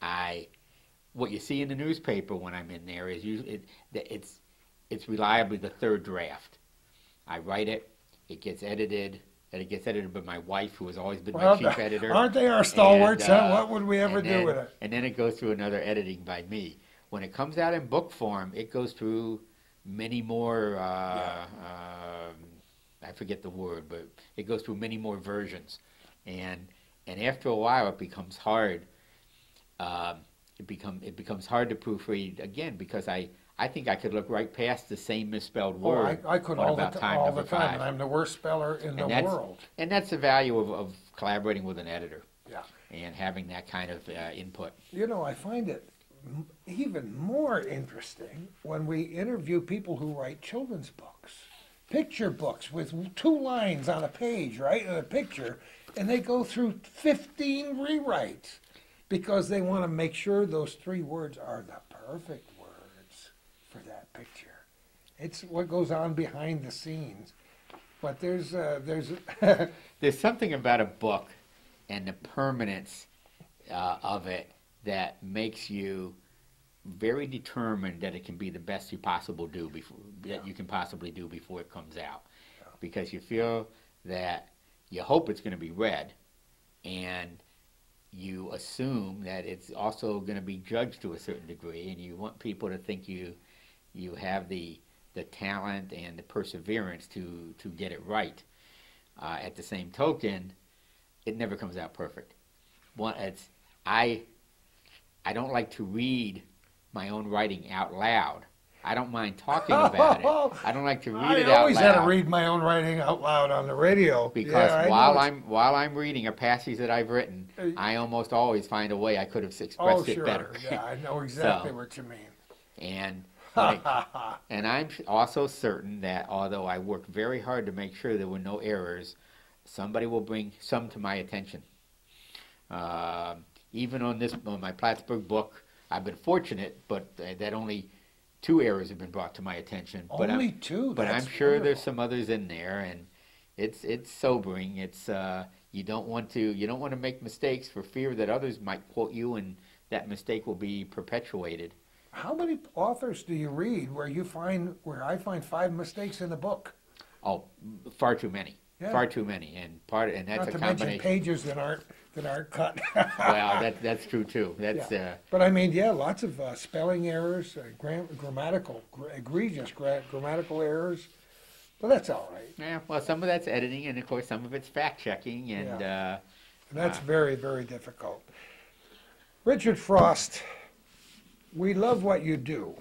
I, what you see in the newspaper when I'm in there is usually it, it's it's reliably the third draft. I write it, it gets edited, that it gets edited by my wife, who has always been Well, my chief editor. Aren't they our stalwarts, And, huh? uh, What would we ever do then- with it? And then it goes through another editing by me. When it comes out in book form, it goes through many more. Uh, um, I forget the word, but it goes through many more versions, and and after a while, it becomes hard. Um, it become it becomes hard to proofread again because I. I think I could look right past the same misspelled Oh, I, word. I could What all the, about ti- time all the time, five? and I'm the worst speller in the And that's- world. And that's the value of, of collaborating with an editor. Yeah. And having that kind of uh, input. You know, I find it even more interesting when we interview people who write children's books, picture books with two lines on a page, right, and a picture, and they go through 15 rewrites because they want to make sure those three words are the perfect words for that picture. It's what goes on behind the scenes. But there's, uh, there's, *laughs* There's something about a book and the permanence uh, of it that makes you very determined that it can be the best you possible do before that you can possibly do before it comes out, because you feel that you hope it's going to be read, and you assume that it's also going to be judged to a certain degree, and you want people to think you you have the the talent and the perseverance to to get it right. Uh, at the same token, it never comes out perfect. One, it's I I don't like to read my own writing out loud. I don't mind talking *laughs* about it. I don't like to read I it out always had to read my own writing out loud on the radio. because Yeah, while I'm while I'm reading a passage that I've written, Uh, I almost always find a way I could have expressed Oh, it better. Yeah, I know *laughs* exactly So- what you mean. and like, *laughs* and I'm also certain that although I worked very hard to make sure there were no errors, somebody will bring some to my attention. Um even on this on my Plattsburgh book, I've been fortunate, but uh, that only two errors have been brought to my attention. but I'm, Only two. but That's I'm sure there's some others in there, and it's it's sobering. It's uh, you don't want to you don't want to make mistakes for fear that others might quote you, and that mistake will be perpetuated. How many authors do you read where you find where I find five mistakes in the book? Oh, far too many, Yeah. far too many, and part and that's Not a to mention pages that aren't that aren't cut. *laughs* well, that that's true too. That's uh, But I mean, yeah, lots of uh, spelling errors, uh, gram- grammatical, gr- egregious gra- grammatical errors. But that's all right. yeah. Well, some of that's editing, and of course some of it's fact checking, and uh, And that's Ah. very, very difficult. Richard Frost, we love what you do.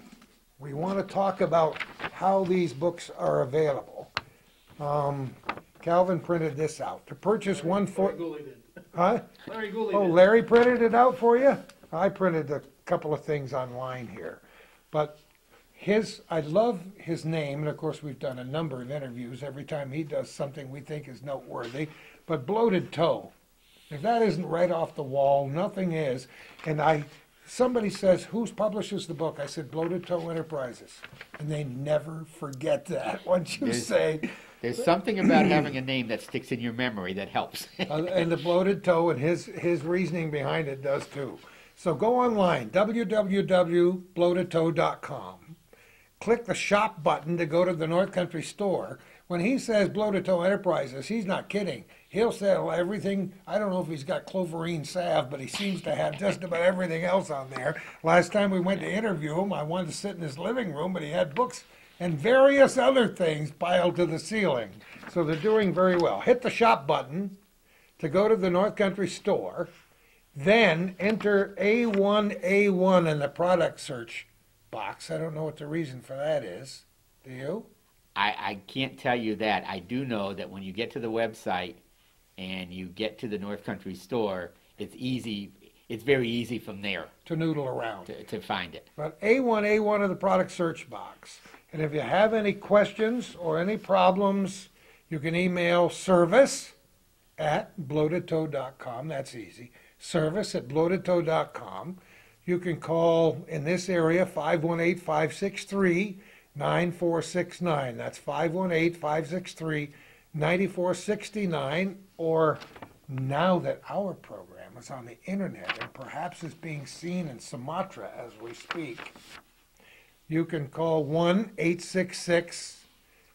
We want to talk about how these books are available. Um, Calvin printed this out. To purchase one Larry for, Gooley did. huh? Larry Gooley Oh, did. Larry printed it out for you? I printed a couple of things online here. But his, I love his name, and of course, we've done a number of interviews. Every time he does something we think is noteworthy. But Bloated Toe, if that isn't right off the wall, nothing is. And I, somebody says, who's publishes the book? I said, Bloated Toe Enterprises. And they never forget that. *laughs* Once you There's- say, there's something about having a name that sticks in your memory that helps. *laughs* Uh, and the bloated toe and his, his reasoning behind it does too. So go online, www.bloatedtoe.com. Click the shop button to go to the North Country store. When he says Bloated Toe Enterprises, he's not kidding. He'll sell everything. I don't know if he's got cloverine salve, but he seems to have just about everything else on there. Last time we went to interview him, I wanted to sit in his living room, but he had books and various other things piled to the ceiling. So they're doing very well. Hit the shop button to go to the North Country store, then enter A1A1 in the product search box. I don't know what the reason for that is. Do you? I, I can't tell you that. I do know that when you get to the website and you get to the North Country store, it's easy. It's very easy from there To noodle around. to, to find it. But A1A1 in the product search box. And if you have any questions or any problems, you can email service at bloatedtoe.com. That's easy. Service at bloatedtoe.com. You can call in this area 518 563 9469. That's 518 563 9469. Or now that our program is on the internet and perhaps is being seen in Sumatra as we speak, you can call 1 866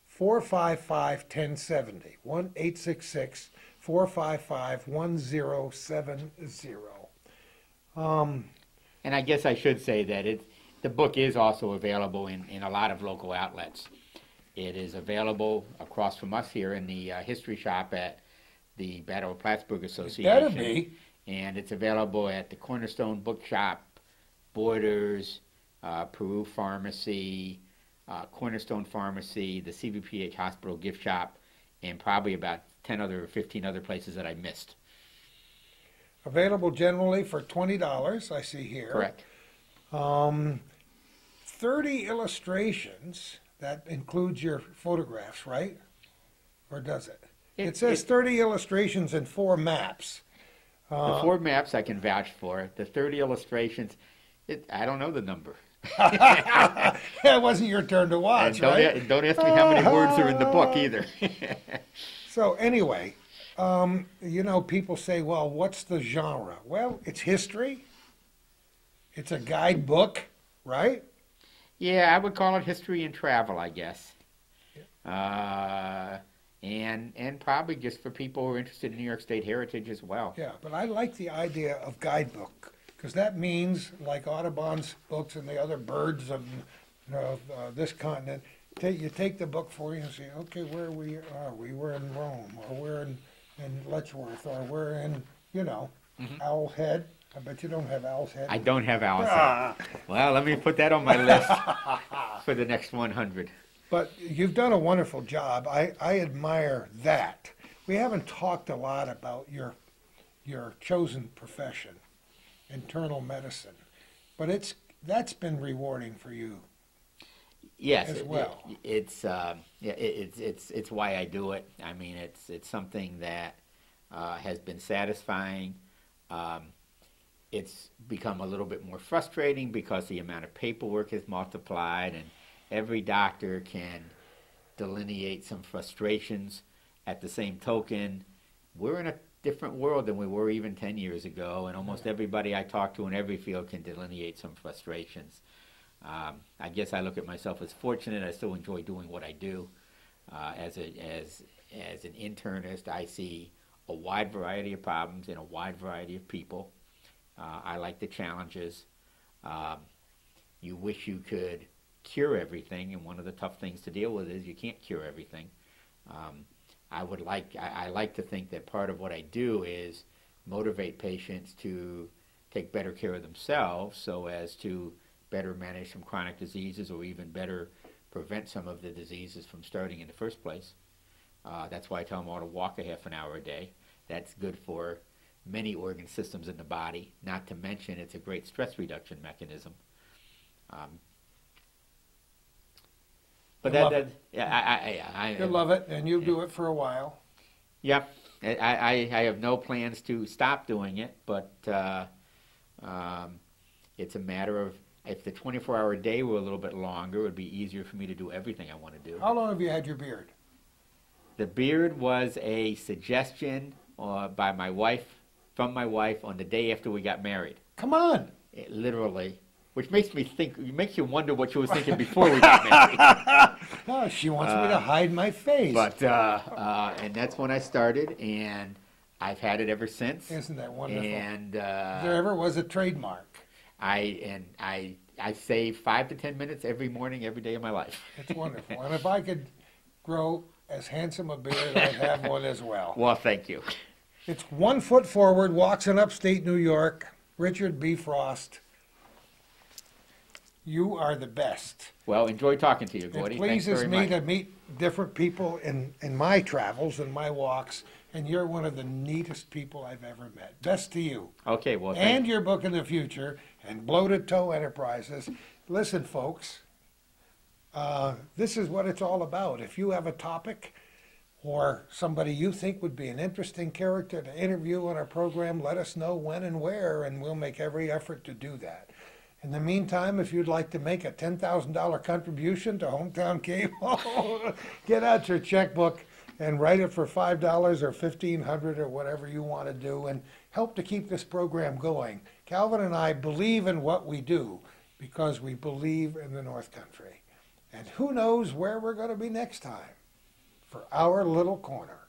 455 1070. 1 866 455 1070. Um, And I guess I should say that it, the book is also available in, in a lot of local outlets. It is available across from us here in the uh, history shop at the Battle of Plattsburgh Association. better be. And it's available at the Cornerstone Bookshop, Borders, uh, Peru Pharmacy, uh, Cornerstone Pharmacy, the CVPH Hospital Gift Shop, and probably about 10 other or 15 other places that I missed. Available generally for $20, I see here. Correct. Um, 30 illustrations. That includes your photographs, right? Or does it? It, It- says it- 30 illustrations and four maps. The Uh, four maps I can vouch for. The 30 illustrations, it, I don't know the number. *laughs* it wasn't your turn to And watch, don't, right? don't ask me how many words are in the book *laughs* either. So anyway, um, you know, people say, well, what's the genre? Well, it's history. It's a guidebook, right? yeah, I would call it history and travel, I guess. Uh, and and probably just for people who are interested in New York State heritage as well. Yeah, but I like the idea of guidebook because that means, like Audubon's books and the other birds of, of uh, this continent, take, you take the book for you and say, okay, where we are we? We're in Rome, or we're in, in Letchworth, or we're in, you know, Owl's Head. I bet you don't have Owl's Head. I don't have Allison. *laughs* Ah, Well, let me put that on my list *laughs* for the next 100. But you've done a wonderful job. I, I admire that. We haven't talked a lot about your your chosen profession, internal medicine, but it's that's been rewarding for you. Yes, as it- well. it- it's uh, yeah, it, it's it's it's why I do it. I mean, it's it's something that uh, has been satisfying. Um, it's become a little bit more frustrating because the amount of paperwork has multiplied, and every doctor can delineate some frustrations. At the same token, we're in a different world than we were even 10 years ago, and almost everybody I talk to in every field can delineate some frustrations. Um, I guess I look at myself as fortunate. I still enjoy doing what I do. Uh, as a as as an internist, I see a wide variety of problems in a wide variety of people. Uh, I like the challenges. Um, you wish you could cure everything, and one of the tough things to deal with is you can't cure everything. Um, I would like I, I like to think that part of what I do is motivate patients to take better care of themselves, so as to better manage some chronic diseases or even better prevent some of the diseases from starting in the first place. Uh, that's why I tell them all to walk a half an hour a day. That's good for many organ systems in the body. Not to mention, it's a great stress reduction mechanism. Um, but I that, love that yeah, I, I, I, I You love it, and you do it for a while. Yep. I, I, I have no plans to stop doing it, but uh, um, it's a matter of if the 24 hour day were a little bit longer, it would be easier for me to do everything I want to do. How long have you had your beard? The beard was a suggestion uh, by my wife, from my wife, on the day after we got married. Come on. It, literally. Which makes me think, makes you wonder what she was thinking before we got married. *laughs* Oh, she wants me to hide my face. But, uh, uh, and that's when I started, and I've had it ever since. Isn't that wonderful? And uh, there ever was a trademark. I and I I save five to ten minutes every morning, every day of my life. It's wonderful. and if I could grow as handsome a beard, I'd have one as well. *laughs* Well, thank you. It's one foot forward, walks in upstate New York. Richard B. Frost. You are the best. Well, enjoy talking to you, It Gordie. Thanks pleases me much. to meet different people in, in my travels and my walks, and you're one of the neatest people I've ever met. Best to you. Okay, well, and your book in the future and Bloated Toe Enterprises. Listen, folks, uh, this is what it's all about. If you have a topic or somebody you think would be an interesting character to interview on our program, let us know when and where, and we'll make every effort to do that. In the meantime, if you'd like to make a $10,000 contribution to Hometown Cable, *laughs* get out your checkbook and write it for $5 or 1,500 or whatever you want to do and help to keep this program going. Calvin and I believe in what we do because we believe in the North Country. And who knows where we're going to be next time. for our little corner.